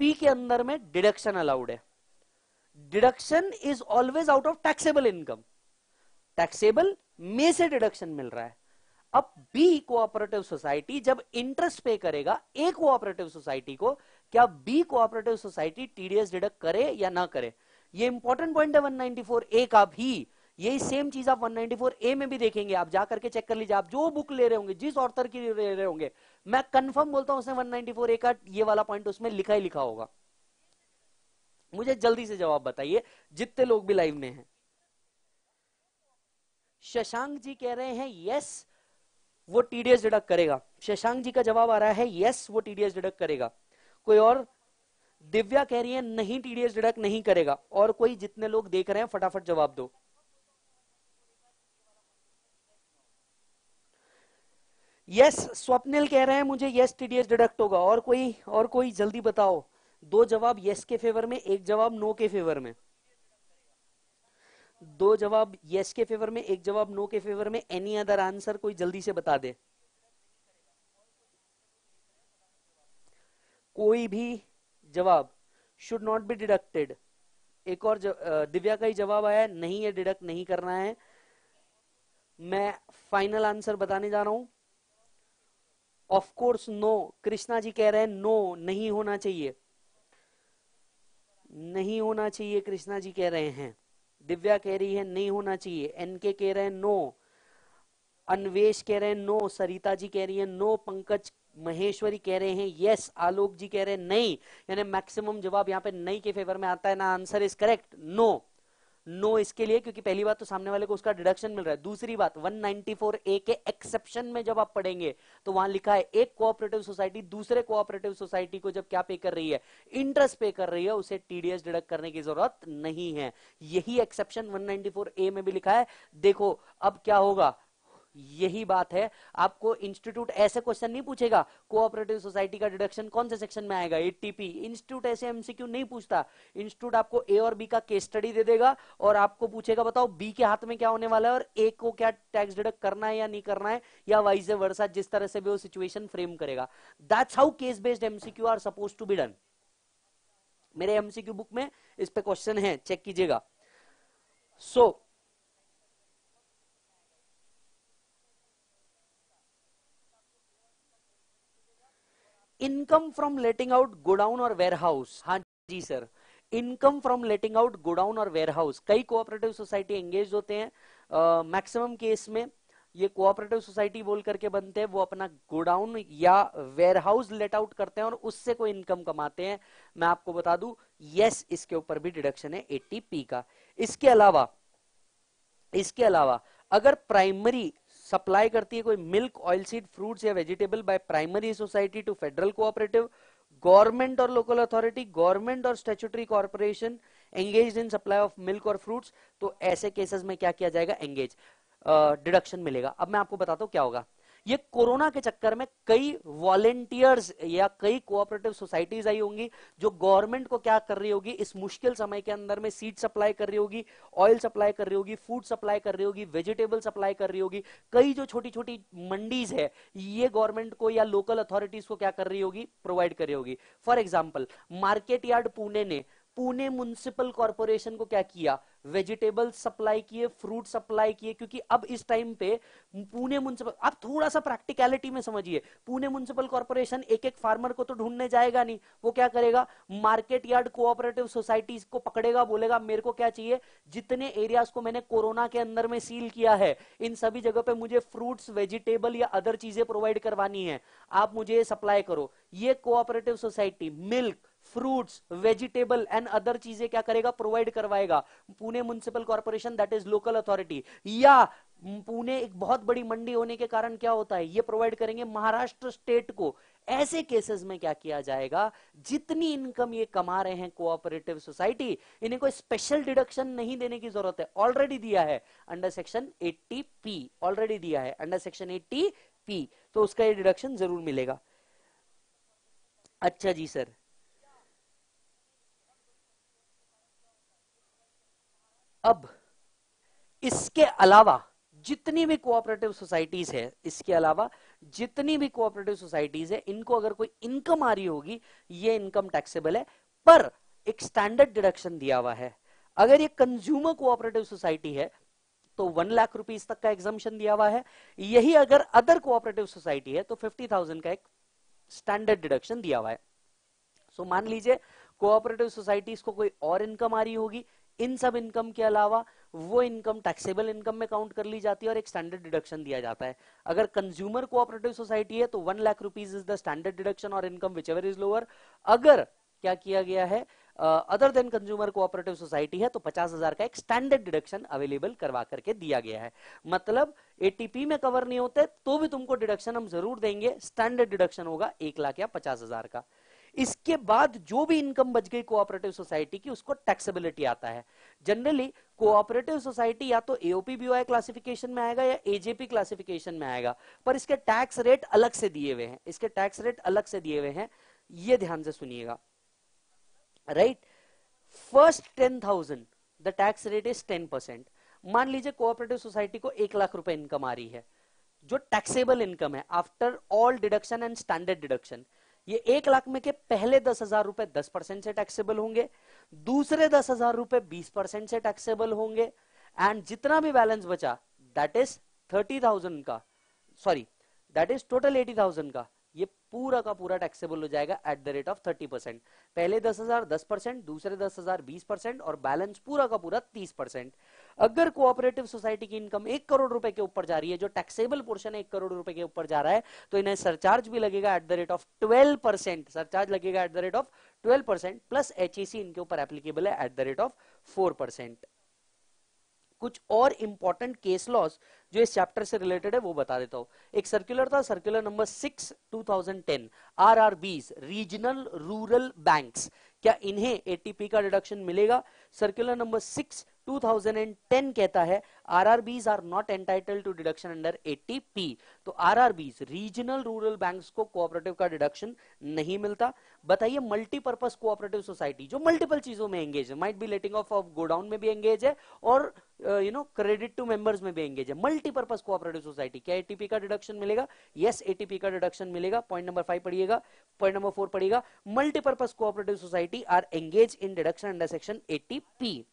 पी के अंदर में डिडक्शन अलाउड है। Deduction is always out of taxable income taxable में से डिडक्शन मिल रहा है। अब बी कोऑपरेटिव सोसाइटी जब इंटरेस्ट पे करेगा ए कोऑपरेटिव सोसाइटी को, क्या B cooperative society TDS deduct करे या ना करे? ये इंपॉर्टेंट पॉइंट है 194 ए का भी। यही सेम चीज़ आप 194 ए में भी देखेंगे। आप जाकर के चेक कर लीजिए। आप जो बुक ले रहे होंगे, जिस ऑर्थर की ले रहे होंगे, मैं कंफर्म बोलता हूँ, उसने 194 ए का ये वाला पॉइंट उसमें लिखा ही लिखा होगा। मुझे जल्दी से जवाब बताइए, जितने लोग भी लाइव में हैं। शशांक जी कह रहे हैं यस वो टीडीएस डिडक्ट करेगा। शशांक जी का जवाब आ रहा है यस वो टीडीएस डिडक्ट करेगा। कोई और? दिव्या कह रही है, नहीं टीडीएस डिडक्ट नहीं करेगा। और कोई जितने लोग देख रहे हैं, फटाफट जवाब दो। यस स्वप्निल कह रहे हैं मुझे यस टीडीएस डिडक्ट होगा। और कोई और कोई, जल्दी बताओ। दो जवाब यस के फेवर में, एक जवाब नो के फेवर में। दो जवाब यस के फेवर में, एक जवाब नो के फेवर में। एनी अदर आंसर कोई जल्दी से बता दे। कोई भी जवाब शुड नॉट बी डिडक्टेड एक और दिव्या का ही जवाब आया नहीं है डिडक्ट नहीं करना है। मैं फाइनल आंसर बताने जा रहा हूँ। Of course no Krishna ji कह रहे हैं नो नहीं होना चाहिए। नहीं होना चाहिए, कृष्णा जी कह रहे हैं। दिव्या कह रही है, नहीं होना चाहिए। एनके कह रहे हैं नो अन्वेश कह रहे हैं नो सरिता जी कह रही है नो पंकज महेश्वरी कह रहे हैं यस आलोक जी कह रहे हैं, नहीं। यानी मैक्सिमम जवाब यहाँ पे नहीं के फेवर में आता है, ना answer is correct no no इसके लिए, क्योंकि पहली बात तो सामने वाले को उसका डिडक्शन मिल रहा है। दूसरी बात 194 ए के एक्सेप्शन में जब आप पढ़ेंगे तो वहाँ लिखा है, एक कोऑपरेटिव सोसाइटी दूसरे कोऑपरेटिव सोसाइटी को जब क्या पे कर रही है इंटरेस्ट पे कर रही है, उसे टीडीएस डिडक्ट करने की ज़रूरत नहीं है। यही एक्सेप्शन 194 ए में भी लिखा है। देखो, अब क्या होगा? यही बात है। आपको इंस्टीट्यूट ऐसे क्वेश्चन नहीं पूछेगा कोऑपरेटिव सोसाइटी का डिडक्शन कौन से सेक्शन में आएगा? एटीपी इंस्टीट्यूट ऐसे एमसीक्यू नहीं पूछता। इंस्टीट्यूट आपको ए और बी का केस स्टडी दे देगा और आपको पूछेगा बताओ बी के हाथ में क्या होने वाला है और ए को क्या टैक्स डिडक्ट करना है या नहीं करना है? या वाइज वर्षा जिस तरह से भी वो सिचुएशन फ्रेम करेगा। That's how case based MCQ are suppose to be done मेरे एमसीक्यू बुक में इस पे क्वेश्चन है। चेक कीजिएगा। So so, income from letting out godown और वेयर हाउस हाँ जी sir income from letting out godown और वेयर हाउस कई कोऑपरेटिव सोसाइटी एंगेज होते हैं मैक्सिमम uh, केस में ये कोऑपरेटिव सोसाइटी बोल करके बनते हैं वो अपना गोडाउन या वेयर हाउस लेट आउट करते हैं और उससे कोई इनकम कमाते हैं। मैं आपको बता दूँ यस इसके ऊपर भी डिडक्शन है एटीपी का। इसके अलावा इसके अलावा अगर प्राइमरी सप्लाई करती है कोई मिल्क ऑयल सीड फ्रूट्स या vegetable by primary society to federal cooperative government और लोकल अथॉरिटी गवर्नमेंट और statutory corporation engage in supply of milk और फ्रूट्स तो ऐसे केसेस में क्या किया जाएगा? एंगेज डिडक्शन मिलेगा। अब मैं आपको बताता हूँ क्या होगा। ये कोरोना के चक्कर में कई वॉलेंटियर्स या कई कोऑपरेटिव सोसाइटीज आई होंगी जो गवर्नमेंट को क्या कर रही होगी, इस मुश्किल समय के अंदर में सीड सप्लाई कर रही होगी ऑयल सप्लाई कर रही होगी फ़ूड सप्लाई कर रही होगी वेजिटेबल सप्लाई कर रही होगी, कई जो छोटी छोटी मंडीज है, ये गवर्नमेंट को या लोकल अथॉरिटीज को क्या कर रही होगी प्रोवाइड कर रही होगी। For example market yard Pune ने पुणे म्यूनिसिपल कॉर्पोरेशन को क्या किया? वेजिटेबल सप्लाई किए, फ्रूट सप्लाई किए, क्योंकि अब इस टाइम पे पुणे म्यूनिसिपल आप थोड़ा सा प्रैक्टिकलिटी में समझिए, पुणे म्यूनिसिपल कॉर्पोरेशन एक एक फार्मर को तो ढूँढने जाएगा नहीं, वो क्या करेगा? मार्केट यार्ड कोऑपरेटिव सोसाइटीज को पकड़ेगा, बोलेगा, मेरे को क्या चाहिए? जितने एरियाज़ को मैंने कोरोना के अंदर में सील किया है, इन सभी जगह पे मुझे फ्रूट्स वेजिटेबल या अदर चीज़ें प्रोवाइड करवानी है, आप मुझे सप्लाई करो। ये cooperative society milk fruits vegetable and other चीज़ें क्या करेगा? प्रोवाइड करवाएगा। Pune municipal corporation that is local authority या पुणे एक बहुत बड़ी मंडी होने के कारण क्या होता है? ये प्रोवाइड करेंगे महाराष्ट्र स्टेट को। ऐसे केसेस में क्या किया जाएगा? जितनी इनकम ये कमा रहे हैं कोऑपरेटिव सोसाइटी इन्हें कोई स्पेशल डिडक्शन नहीं देने की ज़रूरत है। ऑलरेडी दिया है अंडर सेक्शन 80 पी ऑलरेडी दिया है अंडर सेक्शन 80 पी तो उसका ये डिडक्शन ज़रूर मिलेगा। अच्छा जी सर अब इसके अलावा जितनी भी कोऑपरेटिव सोसाइटीज है इसके अलावा जितनी भी कोऑपरेटिव सोसाइटीज है इनको अगर कोई इनकम आ रही होगी ये इनकम टैक्सेबल है पर एक स्टैंडर्ड डिडक्शन दिया हुआ है। अगर ये कंज्यूमर कोऑपरेटिव सोसाइटी है तो वन लाख रुपीज़ तक का एग्जामेशन दिया हुआ है। यही अगर अदर कोऑपरेटिव सोसाइटी है तो फिफ्टी थाउज़ेंड का एक स्टैंडर्ड डिडक्शन दिया हुआ है। सो so, मान लीजिए कोऑपरेटिव सोसाइटीज को कोई और इनकम आ रही होगी इन सब इनकम के अलावा वो इनकम टैक्सेबल इनकम में काउंट कर ली जाती है और एक स्टैंडर्ड डिडक्शन दिया जाता है। अगर कंज्यूमर कोऑपरेटिव सोसाइटी है तो one lakh rupees is the standard deduction और income whichever is lower अगर क्या किया गया है other than consumer cooperative society है तो पचास हज़ार का एक स्टैंडर्ड डिडक्शन अवेलेबल करवा करके दिया गया है। मतलब एटीपी में कवर नहीं होते तो भी तुमको डिडक्शन हम ज़रूर देंगे। स्टैंडर्ड डिडक्शन होगा एक लाख या पचास हज़ार का। इसके बाद जो भी इनकम बच गई कोऑपरेटिव सोसाइटी की, उसको टैक्सेबिलिटी आता है। जनरली कोऑपरेटिव सोसाइटी या तो एओपी बीओआई क्लासिफिकेशन में आएगा या एजेपी क्लासिफिकेशन में आएगा, पर इसके टैक्स रेट अलग से दिए हुए हैं। इसके टैक्स रेट अलग से दिए हुए हैं, ये ध्यान से सुनिएगा। Right first ten thousand the tax rate is ten percent मान लीजिए कोऑपरेटिव सोसाइटी को एक लाख रुपए इनकम आ रही है, जो टैक्सेबल इनकम है after all deduction and standard deduction ये एक लाख में के पहले दस हज़ार रुपए दस परसेंट से टैक्सेबल होंगे, दूसरे दस हज़ार रुपए बीस परसेंट से टैक्सेबल होंगे एंड जितना भी बैलेंस बचा दैट इज़ थर्टी थाउज़ेंड का sorry that is total eighty thousand का ये पूरा का पूरा टैक्सेबल हो जाएगा at the rate of thirty percent पहले दस हज़ार दस परसेंट, दूसरे दस हज़ार बीस परसेंट और बैलेंस पूरा का पूरा तीस परसेंट. अगर कोऑपरेटिव सोसाइटी की इनकम एक करोड़ रुपए के ऊपर जा रही है, जो टैक्सेबल पोर्शन है, एक करोड़ रुपए के ऊपर जा रहा है तो इन्हें सरचार्ज भी लगेगा at the rate of twelve percent surcharge लगेगा at the rate of twelve percent plus H इनके ऊपर एप्लीकेबल है at the rate of four percent कुछ और इंपॉर्टेंट केस लॉस जो इस चैप्टर से रिलेटेड है, वो बता देता हूँ। एक सर्कुलर था circular number six two thousand ten R R बीस रीजनल रूरल बैंक क्या इन्हें एटीपी का डिडक्शन मिलेगा? सर्कुलर नंबर सिक्स 2010 कहता है RRBs are not entitle to deduction under eighty P तो आरआरबीज रीजनल रूरल बैंक्स को कोऑपरेटिव का डिडक्शन नहीं मिलता। बताइए मल्टीपर्पज कोऑपरेटिव सोसाइटी जो मल्टीपल चीज़ों में एंगेज है might be letting off off godown में भी एंगेज है और you know credit to members में भी एंगेज है। मल्टीपर्पज कोऑपरेटिव सोसाइटी क्या एटीपी का डिडक्शन मिलेगा? यस एटीपी का डिडक्शन मिलेगा। पॉइंट नंबर फाइव पढ़िएगा। पॉइंट नंबर फोर पढ़िएगा। Multipurpose cooperative society are engage in deduction under section eighty P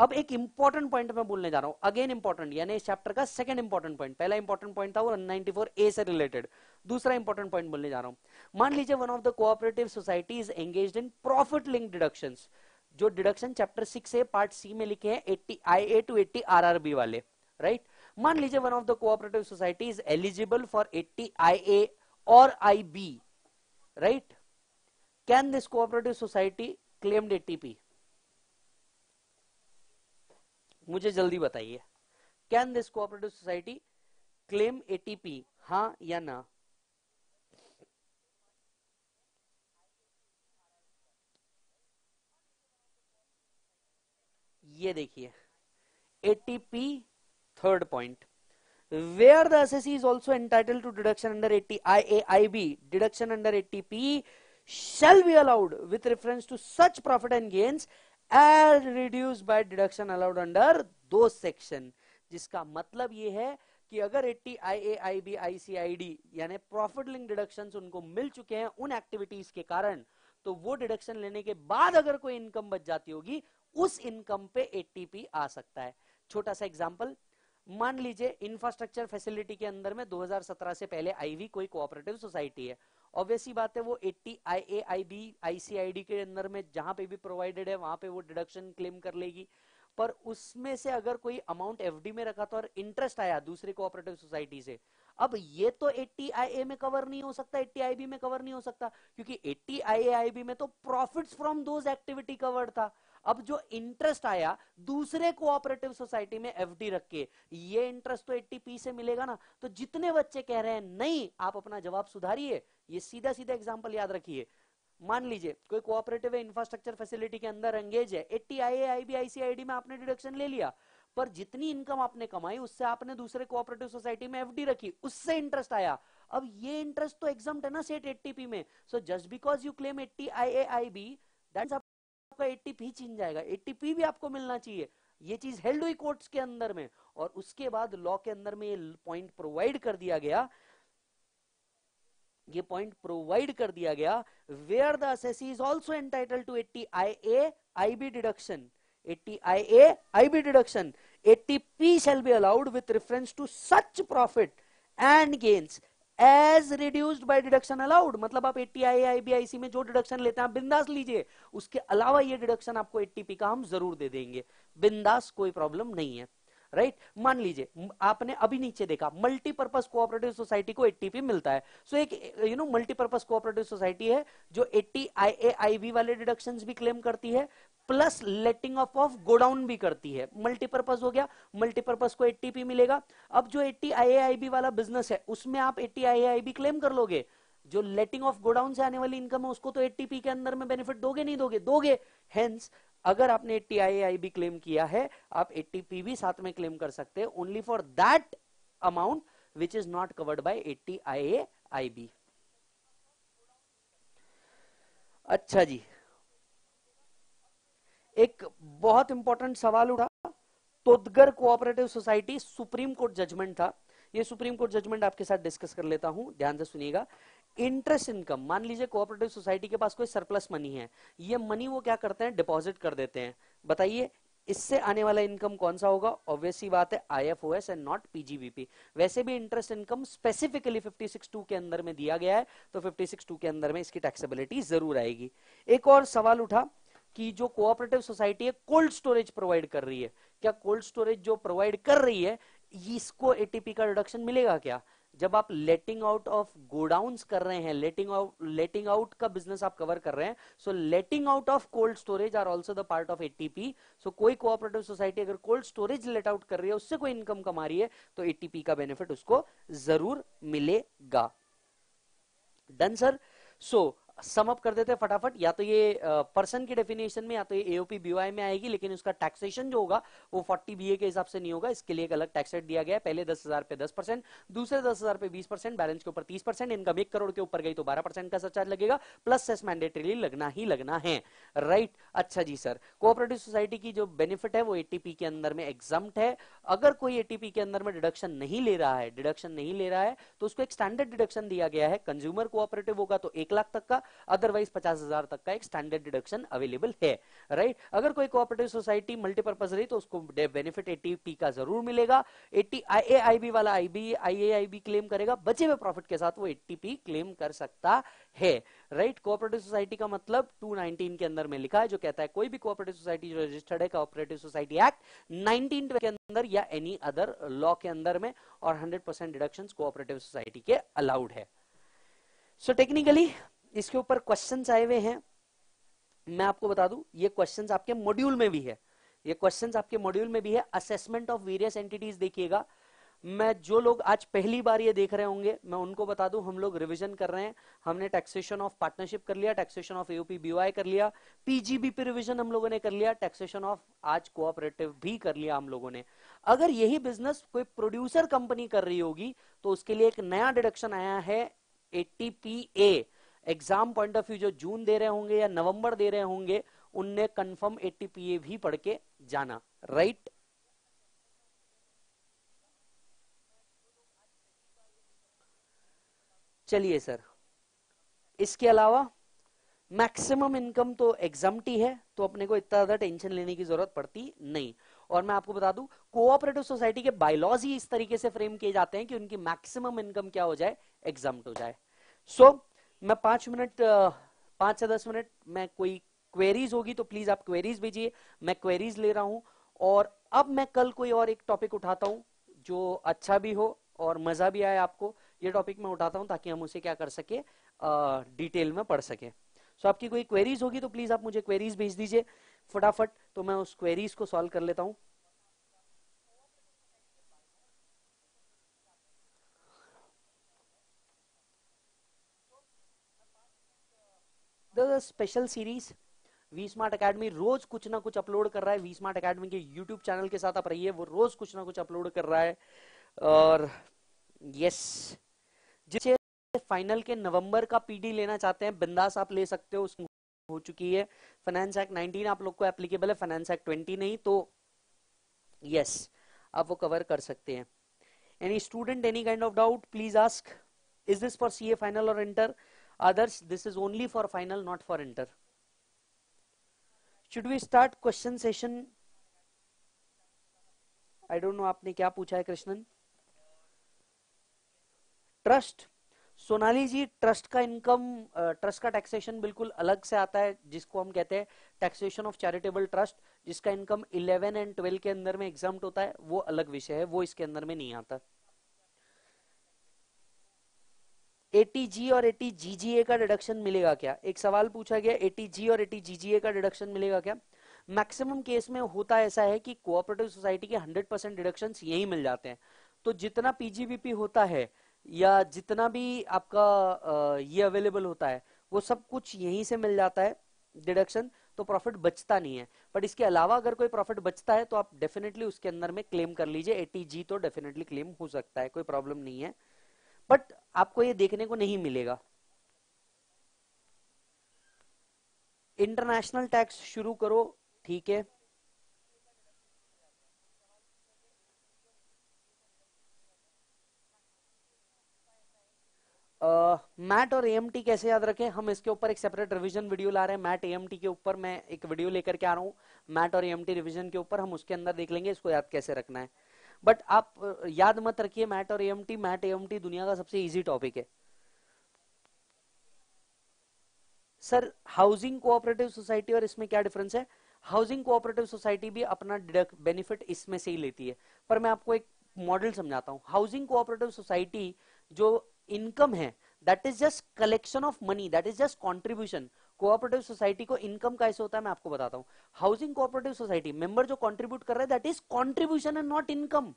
अब एक इंपॉर्टेंट पॉइंट मैं बोलने जा रहा हूँ। अगेन इंपॉर्टेंट यानी इस चैप्टर का सेकंड इंपॉर्टेंट पॉइंट पहला इंपॉर्टेंट पॉइंट था वो 94 ए से रिलेटेड दूसरा इंपॉर्टेंट पॉइंट बोलने जा रहा हूँ। मान लीजिए one of the cooperative society is engage in profit link deduction जो deduction chapter six A part C में लिखे हैं eighty I A to eighty R R B वाले राइट मान लीजिए one of the cooperative society is eligible for eighty I A और I B right can this cooperative society claimed eighty P मुझे जल्दी बताइए। Can this cooperative society claim eighty P हाँ या ना? ये देखिए। Eighty P third point where the assessee is also entitle to deduction under eighty I A I B deduction under eighty P shall be allowed with reference to such profit and gains as reduced by deduction allowed under those section. जिसका मतलब ये है कि अगर 80 I I B I C I D यानी profit link deduction उनको मिल चुके हैं उन एक्टिविटीज़ के कारण तो वो डिडक्शन लेने के बाद अगर कोई इनकम बच जाती होगी, उस इनकम पे एटीपी आ सकता है। छोटा सा एग्जांपल मान लीजिए इंफ्रास्ट्रक्चर फैसिलिटी के अंदर में 2017 से पहले आईवी कोई कोऑपरेटिव सोसाइटी है। ऑब्वियसली बात है, वो 80 आई ए आई बी आईसीआईडी के अंदर में जहाँ पे भी प्रोवाइडेड है, वहाँ पे वो डिडक्शन क्लेम कर लेगी। पर उसमें से अगर कोई अमाउंट एफडी में रखा था और इंटरेस्ट आया दूसरी कोऑपरेटिव सोसाइटी से, अब ये तो 80 आई में कवर नहीं हो सकता 80 आई में कवर नहीं हो सकता, क्योंकि 80 आई आई में तो profits from those activity covered था। अब जो इंटरेस्ट आया, दूसरे कोऑपरेटिव सोसाइटी में एफडी रख के, ये इंटरेस्ट तो 80 पी से मिलेगा ना। तो जितने बच्चे कह रहे हैं, नहीं, आप अपना जवाब सुधारिए, ये सीधा सीधा एग्ज़ाम्पल याद रखिए। मान लीजिए, कोई कोऑपरेटिव इंफ्रास्ट्रक्चर फैसिलिटी के अंदर एंगेज है एट्टी आई आई बी में आपने डिडक्शन ले लिया। पर जितनी इनकम आपने कमाई, उससे आपने दूसरे कोऑपरेटिव सोसाइटी में एफडी रखी, उससे इंटरेस्ट आया। अब ये इंटरेस्ट तो एग्ज़ाम है ना सेट एट्टी में। So just because you claim eighty I A I B that आपका एट्टी पी छीन जाएगा। एट्टी पी भी आपको मिलना चाहिए। ये चीज़ हेल्ड हुई कोर्ट्स के अंदर में। और उसके बाद लॉ के अंदर में ये पॉइंट प्रोवाइड कर दिया गया। ये पॉइंट प्रोवाइड कर दिया गया where the assessee is also entitle to eighty I A I B deduction eighty I A I B deduction eighty P shall be allowed with reference to such profit and gains as reduced by deduction allowed मतलब आप eighty I I B आई में जो deduction लेते हैं आप बिंदास लीजिए उसके अलावा ये डिडक्शन आपको एट्टी का हम ज़रूर दे देंगे बिंदास कोई प्रॉब्लम नहीं है राइट right? मान लीजिए आपने अभी नीचे देखा मल्टीपर्पज कोऑपरेटिव सोसाइटी को एटीपी मिलता है सो so, एक you know multipurpose cooperative society है जो eighty I A I B वाले डिडक्शन भी क्लेम करती है plus letting off off godown भी करती है। मल्टीपर्पज हो गया मल्टीपर्पज को एटीपी मिलेगा। अब जो एट्टी आई वाला बिज़नेस है, उसमें आप एट्टी आई क्लेम कर लोगे। जो लेटिंग ऑफ़ गोडाउन से आने वाली इनकम है, उसको तो एटीपी के अंदर में बेनिफिट दोगे, नहीं दोगे? दोगे। हेंस अगर आपने एट्टी भी क्लेम किया है, आप एटीपी भी साथ में क्लेम कर सकते हैं। Only for that amount which is not covered by eighty I अच्छा जी। एक बहुत इंपॉर्टेंट सवाल उठा। Totgars cooperative society supreme court judgment था। ये सुप्रीम कोर्ट जजमेंट आपके साथ डिस्कस कर लेता हूँ। ध्यान से सुनिएगा। इंटरेस्ट इनकम मान लीजिए कोऑपरेटिव सोसाइटी के पास कोई सरप्लस मनी है। ये मनी वो क्या करते हैं? डिपॉजिट कर देते हैं। बताइए, इससे आने वाला इनकम कौन सा होगा? ऑब्वियसली बात है आईएफओएस एंड नॉट पीजीबीपी वैसे भी इंटरेस्ट इनकम स्पेसिफिकली 56.2 के अंदर में दिया गया है तो 56.2 के अंदर में इसकी टैक्सेबिलिटी ज़रूर आएगी। एक और सवाल उठा। कि जो कोऑपरेटिव सोसाइटी है कोल्ड स्टोरेज प्रोवाइड कर रही है। क्या कोल्ड स्टोरेज जो प्रोवाइड कर रही है, इसको एटीपी का रिडक्शन मिलेगा क्या? जब आप लेटिंग आउट ऑफ़ गोडाउन कर रहे हैं लेटिंग आउट लेटिंग आउट का बिज़नेस आप कवर कर रहे हैं so letting out of cold storage are also the part of eighty P so कोई कोऑपरेटिव सोसाइटी अगर कोल्ड स्टोरेज लेट आउट कर रही है, उससे कोई इनकम कमा रही है तो एटीपी का बेनिफिट उसको ज़रूर मिलेगा। Done sir so sum up कर देते हैं फटाफट। या तो ये पर्सन की डेफिनेशन में या तो ये एओपी बीवाई में आएगी, लेकिन उसका टैक्सेशन जो होगा, वो 40 बीए के हिसाब से नहीं होगा। इसके लिए एक अलग टैक्स रेट दिया गया है। पहले दस हज़ार पे दस परसेंट दूसरे दस हज़ार पे बीस परसेंट बैलेंस के ऊपर तीस परसेंट इनकम एक करोड़ के ऊपर गई तो बारह परसेंट का सरचार्ज लगेगा प्लस सेस मैंडेटरीली लगना ही लगना है। राइट अच्छा जी सर कोऑपरेटिव सोसाइटी की जो बेनिफिट है, वो एटीपी के अंदर में एग्ज़ाम है। अगर कोई एटीपी के अंदर में डिडक्शन नहीं ले रहा है डिडक्शन नहीं ले रहा है तो उसको एक स्टैंडर्ड डिडक्शन दिया गया है। कंज्यूमर कोऑपरेटिव होगा तो एक लाख तक का अदरवाइज़ पचास हज़ार तक का एक स्टैंडर्ड डिडक्शन अवेलेबल है राइट right? अगर कोई कोऑपरेटिव सोसाइटी मल्टीपर्पज रही तो उसको बेनिफिट एटीपी का ज़रूर मिलेगा। एटी आई वाला आईबी आईएआईबी क्लेम करेगा। बचे हुए प्रॉफिट के साथ वो एटीपी क्लेम कर सकता है राइट कोऑपरेटिव सोसाइटी का मतलब 219 के अंदर में लिखा है, जो कहता है, कोई भी कोऑपरेटिव सोसाइटी जो रजिस्टर्ड है कोऑपरेटिव सोसाइटी एक्ट 19 के अंदर या एनी अदर लॉ के अंदर में, और 100 परसेंट डिडक्शन कोऑपरेटिव सोसाइटी के अलाउड है। सो टेक्निकली इसके ऊपर क्वेश्चंस आए हुए हैं। मैं आपको बता दूँ, ये क्वेश्चंस आपके मॉड्यूल में भी है। ये क्वेश्चंस आपके मॉड्यूल में भी है। असेसमेंट ऑफ़ वेरियस एंटिटीज देखिएगा। मैं जो लोग आज पहली बार ये देख रहे होंगे, मैं उनको बता दूँ, हम लोग रिवीजन कर रहे हैं। हमने टैक्सेशन ऑफ़ पार्टनरशिप कर लिया टैक्सेशन ऑफ़ एओपी बीवाई कर लिया पीजीबीपी रिवीजन हम लोगों ने कर लिया टैक्सेशन ऑफ़ आज कोऑपरेटिव भी कर लिया हम लोगों ने। अगर यही बिज़नेस कोई प्रोड्यूसर कंपनी कर रही होगी तो उसके लिए एक नया डिडक्शन आया है eighty P A exam point of view जो जून दे रहे होंगे या नवंबर दे रहे होंगे उनने कंफर्म एटीपीए भी पढ़ के जाना राइट चलिए सर इसके अलावा मैक्सिमम इनकम तो एग्जामटी है तो अपने को इतना ज़्यादा टेंशन लेने की ज़रूरत पड़ती नहीं। और मैं आपको बता दूँ कोऑपरेटिव सोसाइटी के बायोलॉजी इस तरीके से फ्रेम किए जाते हैं कि उनकी मैक्सिमम इनकम क्या हो जाए एग्ज़ाम हो जाए। सो so, मैं पाँच मिनट पाँच से दस मिनट, में कोई क्वेरीज होगी तो प्लीज़ आप क्वेरीज भेजिए। मैं क्वेरीज ले रहा हूँ और अब मैं कल कोई और एक टॉपिक उठाता हूँ जो अच्छा भी हो और मज़ा भी आए आपको। ये टॉपिक मैं उठाता हूँ ताकि हम उसे क्या कर सके डिटेल में पढ़ सके। सो आपकी कोई क्वेरीज होगी तो प्लीज़ आप मुझे क्वेरीज भेज दीजिए। फटाफट तो मैं उस क्वेरीज को सॉल्व कर लेता हूँ। Special series V Smart Academy रोज कुछ ना कुछ अपलोड कर रहा है। वी स्मार्ट अकेडमी के यूट्यूब चैनल के साथ आप रहिए, वो रोज कुछ ना कुछ अपलोड कर रहा है। और यस जिसे फाइनल के नवंबर का पीडी लेना चाहते हैं, बिंदास आप ले सकते हो उसमें हो चुकी है। फाइनेंस एक्ट 19 आप लोग को एप्लीकेबल है फाइनेंस एक्ट 20 नहीं तो यस आप वो कवर कर सकते हैं। Any student any kind of doubt please ask is this for CA final और inter others, this is only for final, not for inter should we start question session? I don't know, आपने क्या पूछा है, Krishnan? Trust Sonali ji trust का income trust का taxation बिल्कुल अलग से आता है, जिसको हम कहते हैं टैक्सेशन ऑफ़ चैरिटेबल ट्रस्ट जिसका इनकम 11 एंड 12 के अंदर में एग्ज़ाम होता है, वो अलग विषय है, वो इसके अंदर में नहीं आता। एटीजी और एटीजीजीए का डिडक्शन मिलेगा क्या? एक सवाल पूछा गया एटीजी और एटीजीजीए का डिडक्शन मिलेगा क्या? मैक्सिमम केस में होता ऐसा है कि कोऑपरेटिव सोसाइटी के 100 परसेंट डिडक्शन यही मिल जाते हैं। तो जितना पीजीबीपी होता है या जितना भी आपका ये अवेलेबल होता है, वो सब कुछ यहीं से मिल जाता है डिडक्शन तो प्रॉफिट बचता नहीं है। बट इसके अलावा अगर कोई प्रॉफिट बचता है तो आप डेफिनेटली उसके अंदर में क्लेम कर लीजिए एटीजी तो डेफिनेटली क्लेम हो सकता है, कोई प्रॉब्लम नहीं है। बट आपको ये देखने को नहीं मिलेगा। इंटरनेशनल टैक्स शुरू करो ठीक है? मैट uh, और एएमटी कैसे याद रखें? हम इसके ऊपर एक सेपरेट रिवीजन वीडियो ला रहे हैं। मैट एएमटी के ऊपर मैं एक वीडियो लेकर के आ रहा हूँ। मैट और एएमटी रिवीजन के ऊपर हम उसके अंदर देख लेंगे इसको याद कैसे रखना है। बट आप याद मत रखिए मैट और एएमटी मैट एएमटी दुनिया का सबसे इजी टॉपिक है। सर हाउसिंग कोऑपरेटिव सोसाइटी और इसमें क्या डिफरेंस है? हाउसिंग कोऑपरेटिव सोसाइटी भी अपना बेनिफिट इसमें से ही लेती है। पर मैं आपको एक मॉडल समझाता हूँ। हाउसिंग कोऑपरेटिव सोसाइटी जो इनकम है that is just collection of money that is just contribution cooperative society को इनकम कैसे होता है मैं आपको बताता हूँ। हाउसिंग कोऑपरेटिव सोसाइटी मेंबर जो कंट्रीब्यूट कर रहे हैं that is contribution and not income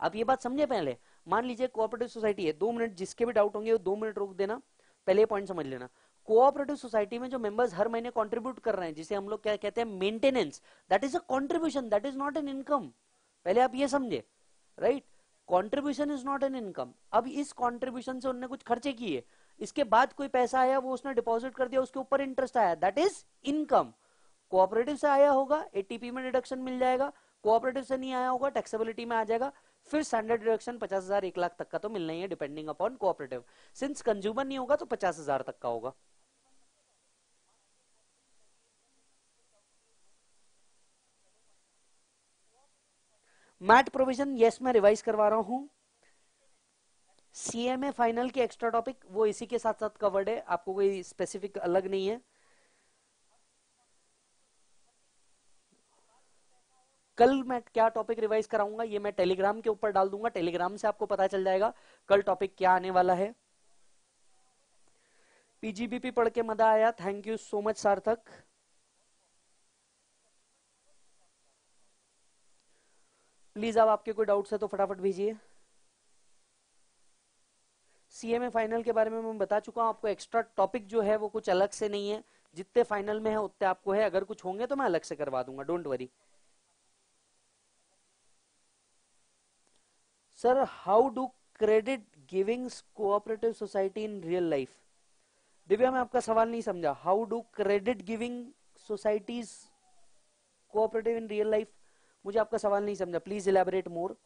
आप ये बात समझे पहले? मान लीजिए कोऑपरेटिव सोसाइटी है, दो मिनट जिसके भी डाउट होंगे वो दो मिनट रोक देना, पहले पॉइंट समझ लेना। कोऑपरेटिव सोसाइटी में जो मेंबर्स हर महीने कंट्रीब्यूट कर रहे हैं, जिसे हम लोग क्या कहते हैं maintenance that is a contribution that is not an income पहले आप ये समझे right contribution is not an income अब इस कंट्रीब्यूशन से उन्होंने कुछ खर्चे किए। इसके बाद कोई पैसा आया, वो उसने डिपॉजिट कर दिया, उसके ऊपर इंटरेस्ट आया। दैट इज़ इनकम कोऑपरेटिव से आया होगा एटीपी में डिडक्शन मिल जाएगा। कोऑपरेटिव से नहीं आया होगा टैक्सेबिलिटी में आ जाएगा। फिर स्टैंडर्ड डिडक्शन पचास हज़ार, एक लाख तक का तो मिलना ही है depending upon cooperative since consumer नहीं होगा तो पचास हज़ार तक का होगा। मैट प्रोविज़न यस मैं रिवाइज करवा रहा हूँ। सीएमए फाइनल की एक्स्ट्रा टॉपिक वो इसी के साथ साथ कवर्ड है। आपको कोई स्पेसिफिक अलग नहीं है। कल मैं क्या टॉपिक रिवाइज कराऊँगा, ये मैं टेलीग्राम के ऊपर डाल दूँगा। टेलीग्राम से आपको पता चल जाएगा कल टॉपिक क्या आने वाला है। पीजीबीपी पढ़ के मज़ा आया। Thank you so much Sarthak. Please अब आपके कोई डाउट्स है तो फटाफट भेजिए। सीएमए फाइनल के बारे में मैं बता चुका हूँ, आपको एक्स्ट्रा टॉपिक जो है वो कुछ अलग से नहीं है। जितने फाइनल में है, उतने आपको है। अगर कुछ होंगे तो मैं अलग से करवा दूँगा don't worry sir how do credit giving cooperative society in real life Divya, मैं आपका सवाल नहीं समझा। How do credit giving societies cooperative in real life मुझे आपका सवाल नहीं समझा। प्लीज़ इलेबोरेट मोर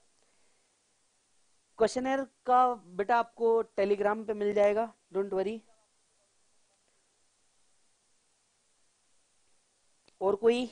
क्वेश्चनर का बेटा आपको टेलीग्राम पे मिल जाएगा डोंट वरी और कोई?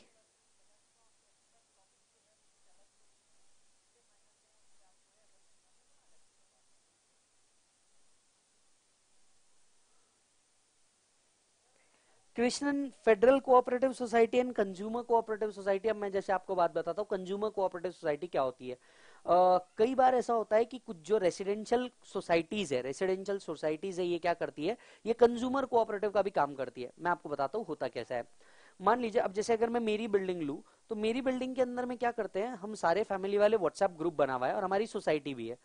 Krishnan federal cooperative society and consumer cooperative society अब मैं जैसे आपको बात बताता हूँ कंज्यूमर कोऑपरेटिव सोसाइटी क्या होती है? कई बार ऐसा होता है कि कुछ जो रेसिडेंशियल सोसाइटीज है रेसिडेंशियल सोसाइटीज है ये क्या करती है? ये कंज्यूमर कोऑपरेटिव का भी काम करती है। मैं आपको बताता हूँ होता कैसा है। मान लीजिए अब जैसे अगर मैं मेरी बिल्डिंग लू तो मेरी बिल्डिंग के अंदर में क्या करते हैं? हम सारे फैमिली वाले व्हाट्सएप ग्रुप बना हुआ है और हमारी सोसाइटी भी है।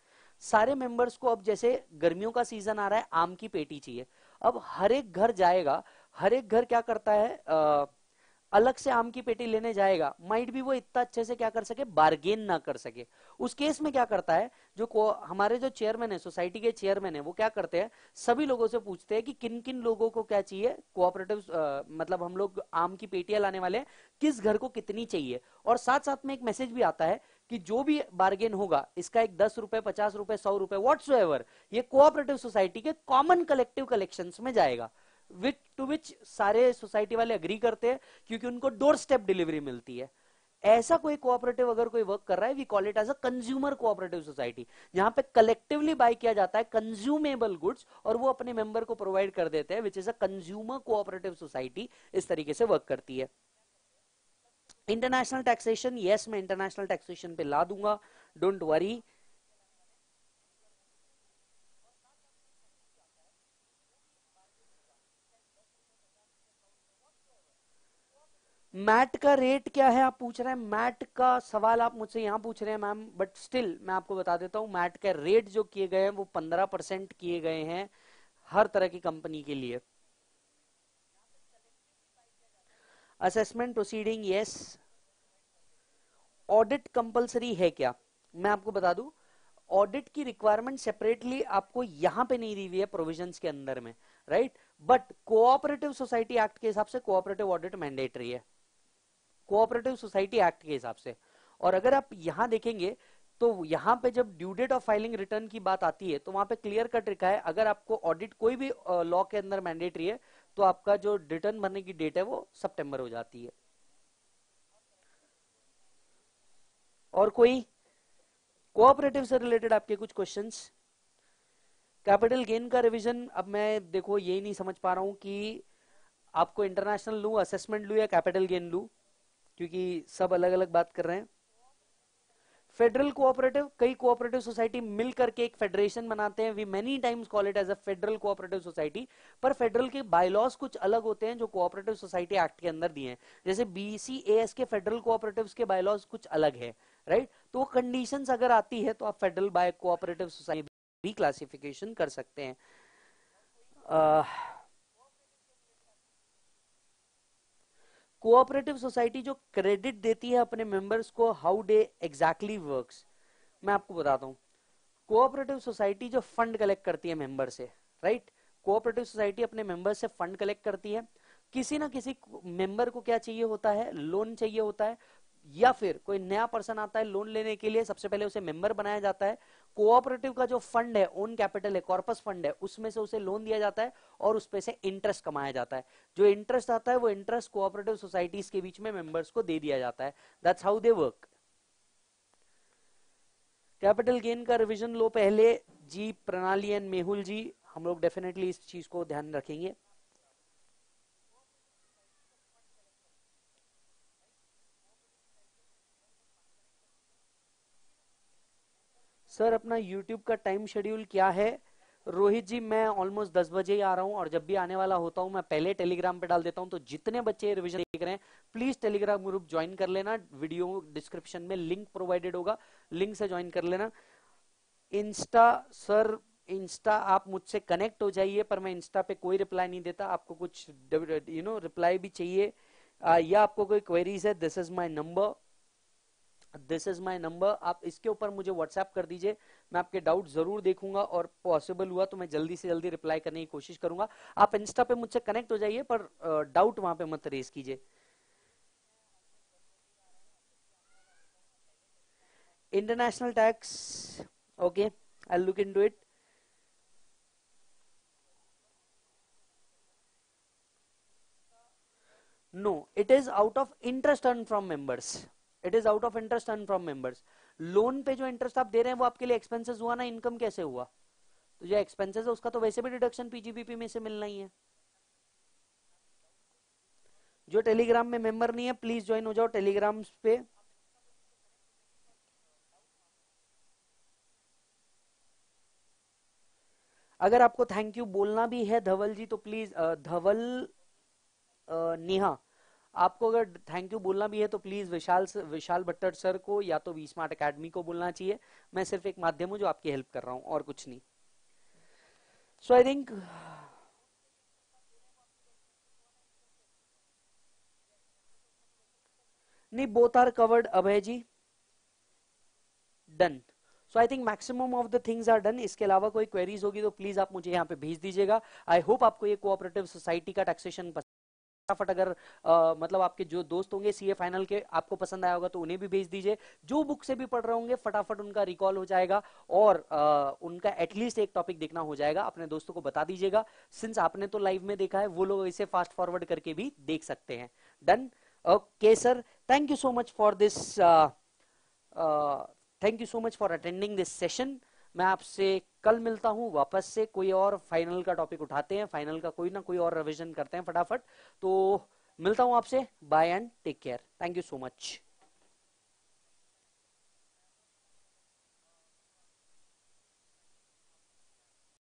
सारे मेंबर्स को अब जैसे गर्मियों का सीज़न आ रहा है आम की पेटी चाहिए। अब हर एक घर जाएगा हर एक घर क्या करता है? आ, अलग से आम की पेटी लेने जाएगा माइट भी वो इतना अच्छे से क्या कर सके बार्गेन ना कर सके। उस केस में क्या करता है, जो को, हमारे जो चेयरमैन है सोसाइटी के चेयरमैन है, वो क्या करते हैं, सभी लोगों से पूछते हैं कि किन किन लोगों को क्या चाहिए कोऑपरेटिव मतलब हम लोग आम की पेटियाँ लाने वाले किस घर को कितनी चाहिए। और साथ साथ में एक मैसेज भी आता है कि जो भी बार्गेन होगा, इसका एक दस रुपए, पचास रुपए, सौ रुपए व्हाट्स ये कोऑपरेटिव सोसाइटी के कॉमन कलेक्टिव कलेक्शन में जाएगा। विच टू विच सारे सोसाइटी वाले अग्री करते हैं, क्योंकि उनको डोर स्टेप डिलीवरी मिलती है। ऐसा कोई कोऑपरेटिव अगर कोई वर्क कर रहा है we call it as a consumer cooperative society जहाँ पे कलेक्टिवली बाय किया जाता है कंज्यूमेबल गुड्स और वो अपने मेंबर को प्रोवाइड कर देते हैं which is a consumer cooperative society इस तरीके से वर्क करती है। इंटरनेशनल टैक्सेशन यस मैं इंटरनेशनल टैक्सेशन पे ला दूँगा डोंट वरी मैट का रेट क्या है, आप पूछ रहे हैं? मैट का सवाल आप मुझसे यहाँ पूछ रहे हैं, मैम बट स्टिल मैं आपको बता देता हूँ, मैट के रेट जो किए गए हैं, वो पंद्रह परसेंट किए गए हैं हर तरह की कंपनी के लिए। Assessment proceeding yes audit compulsory है क्या? मैं आपको बता दूँ ऑडिट की रिक्वायरमेंट सेपरेटली आपको यहाँ पे नहीं दी हुई है प्रोविजंस के अंदर में right but cooperative society act के हिसाब से कोऑपरेटिव ऑडिट मैंडेटरी है। कोऑपरेटिव सोसाइटी एक्ट के हिसाब से। और अगर आप यहाँ देखेंगे तो यहाँ पे जब due date of filing return की बात आती है तो वहाँ पे क्लियर कट लिखा है, अगर आपको ऑडिट कोई भी लॉ के अंदर मैंडेटरी है तो आपका जो रिटर्न भरने की डेट है, वो सितंबर हो जाती है। और कोई कोऑपरेटिव से रिलेटेड आपके कुछ क्वेश्चंस कैपिटल गेन का रिवीजन अब मैं देखो यही नहीं समझ पा रहा हूँ कि आपको इंटरनेशनल लू असेसमेंट लू या कैपिटल गेन लू। क्योंकि सब अलग अलग बात कर रहे हैं। फेडरल कोऑपरेटिव कई कोऑपरेटिव सोसाइटी मिल करके एक फेडरेशन बनाते हैं। We many times call it as a federal cooperative society पर फेडरल के बायलॉज कुछ अलग होते हैं जो कोऑपरेटिव सोसाइटी एक्ट के अंदर दिए हैं। जैसे बीसीएएस के फेडरल कोऑपरेटिव्स के बायलॉज कुछ अलग है राइट तो कंडीशन अगर आती है तो आप फेडरल बाय कोऑपरेटिव सोसाइटी भी क्लासिफिकेशन कर सकते हैं। कोऑपरेटिव सोसाइटी जो क्रेडिट देती है अपने मेंबर्स को हाउ डे एग्जैक्टली वर्क्स मैं आपको बताता हूँ। कोऑपरेटिव सोसाइटी जो फंड कलेक्ट करती है मेंबर से राइट कोऑपरेटिव सोसाइटी अपने मेंबर से फंड कलेक्ट करती है। किसी ना किसी मेंबर को क्या चाहिए होता है? लोन चाहिए होता है। या फिर कोई नया पर्सन आता है लोन लेने के लिए, सबसे पहले उसे मेंबर बनाया जाता है। कोऑपरेटिव का जो फंड है ओन कैपिटल है कॉर्पस फंड है, उसमें से उसे लोन दिया जाता है और उस पे से इंटरेस्ट कमाया जाता है। जो इंटरेस्ट आता है, वो इंटरेस्ट कोऑपरेटिव सोसाइटीज के बीच में मेंबर्स को दे दिया जाता है। That's how they work capital gain का रिविजन लो पहले। जी, प्रणाली एंड मेहुल जी, हम लोग डेफिनेटली इस चीज़ को ध्यान रखेंगे। सर अपना यूट्यूब का टाइम शेड्यूल क्या है? रोहित जी मैं ऑलमोस्ट दस बजे ही आ रहा हूँ और जब भी आने वाला होता हूँ मैं पहले टेलीग्राम पे डाल देता हूँ। तो जितने बच्चे रिविजन देख रहे हैं प्लीज़ टेलीग्राम ग्रुप ज्वाइन कर लेना। वीडियो डिस्क्रिप्शन में लिंक प्रोवाइडेड होगा। लिंक से ज्वाइन कर लेना। इंस्टा सर इंस्टा आप मुझसे कनेक्ट हो जाइए पर मैं इंस्टा पे कोई रिप्लाई नहीं देता। आपको कुछ यू नो रिप्लाई भी चाहिए। आ, या आपको कोई क्वेरीज है this is my number this is my number आप इसके ऊपर मुझे व्हाट्सएप कर दीजिए। मैं आपके डाउट ज़रूर देखूँगा और पॉसिबल हुआ तो मैं जल्दी से जल्दी रिप्लाई करने की कोशिश करूँगा। आप इंस्टा पे मुझसे कनेक्ट हो जाइए, पर डाउट वहाँ पे मत रेस कीजिए। International tax okay I look into it no, it is out of interest earned from members. It is out of interest earn from members loan पे जो इंटरेस्ट आप दे रहे हैं, वो आपके लिए एक्सपेंसेस हुआ ना इनकम कैसे हुआ? तो जो एक्सपेंसेस है, उसका तो वैसे भी डिडक्शन पीजीबीपी में से मिलना ही है। जो टेलीग्राम में मेंबर नहीं है प्लीज़ ज्वाइन हो जाओ टेलीग्राम पे। अगर आपको थैंक यू बोलना भी है धवल जी तो प्लीज़ धवल नेहा आपको अगर थैंक यू बोलना भी है तो प्लीज़ विशाल विशाल भट्टर सर को या तो वी स्मार्ट अकेडमी को बोलना चाहिए। मैं सिर्फ़ एक माध्यम हूँ जो आपकी हेल्प कर रहा हूँ, और कुछ नहीं। सो आई थिंक नहीं both are covered Abhay ji done so I think maximum of the things are done इसके अलावा कोई क्वेरीज होगी तो प्लीज़ आप मुझे यहाँ पे भेज दीजिएगा। आई होप आपको ये कोऑपरेटिव सोसाइटी का टैक्सेशन फटाफट अगर आ, मतलब आपके जो दोस्त होंगे सीए फाइनल के आपको पसंद आया होगा तो उन्हें भी भेज दीजिए। जो बुक से भी पढ़ रहे होंगे फटाफट उनका रिकॉल हो जाएगा और आ, उनका एटलीस्ट एक टॉपिक देखना हो जाएगा। अपने दोस्तों को बता दीजिएगा। सिंस आपने तो लाइव में देखा है वो लोग इसे फास्ट फॉरवर्ड करके भी देख सकते हैं। Done okay sir thank you so much for this thank you so much for attending this session मैं आपसे कल मिलता हूँ, वापस से कोई और फाइनल का टॉपिक उठाते हैं फाइनल का कोई ना कोई और रिविजन करते हैं फटाफट। तो मिलता हूँ आपसे bye and take care thank you so much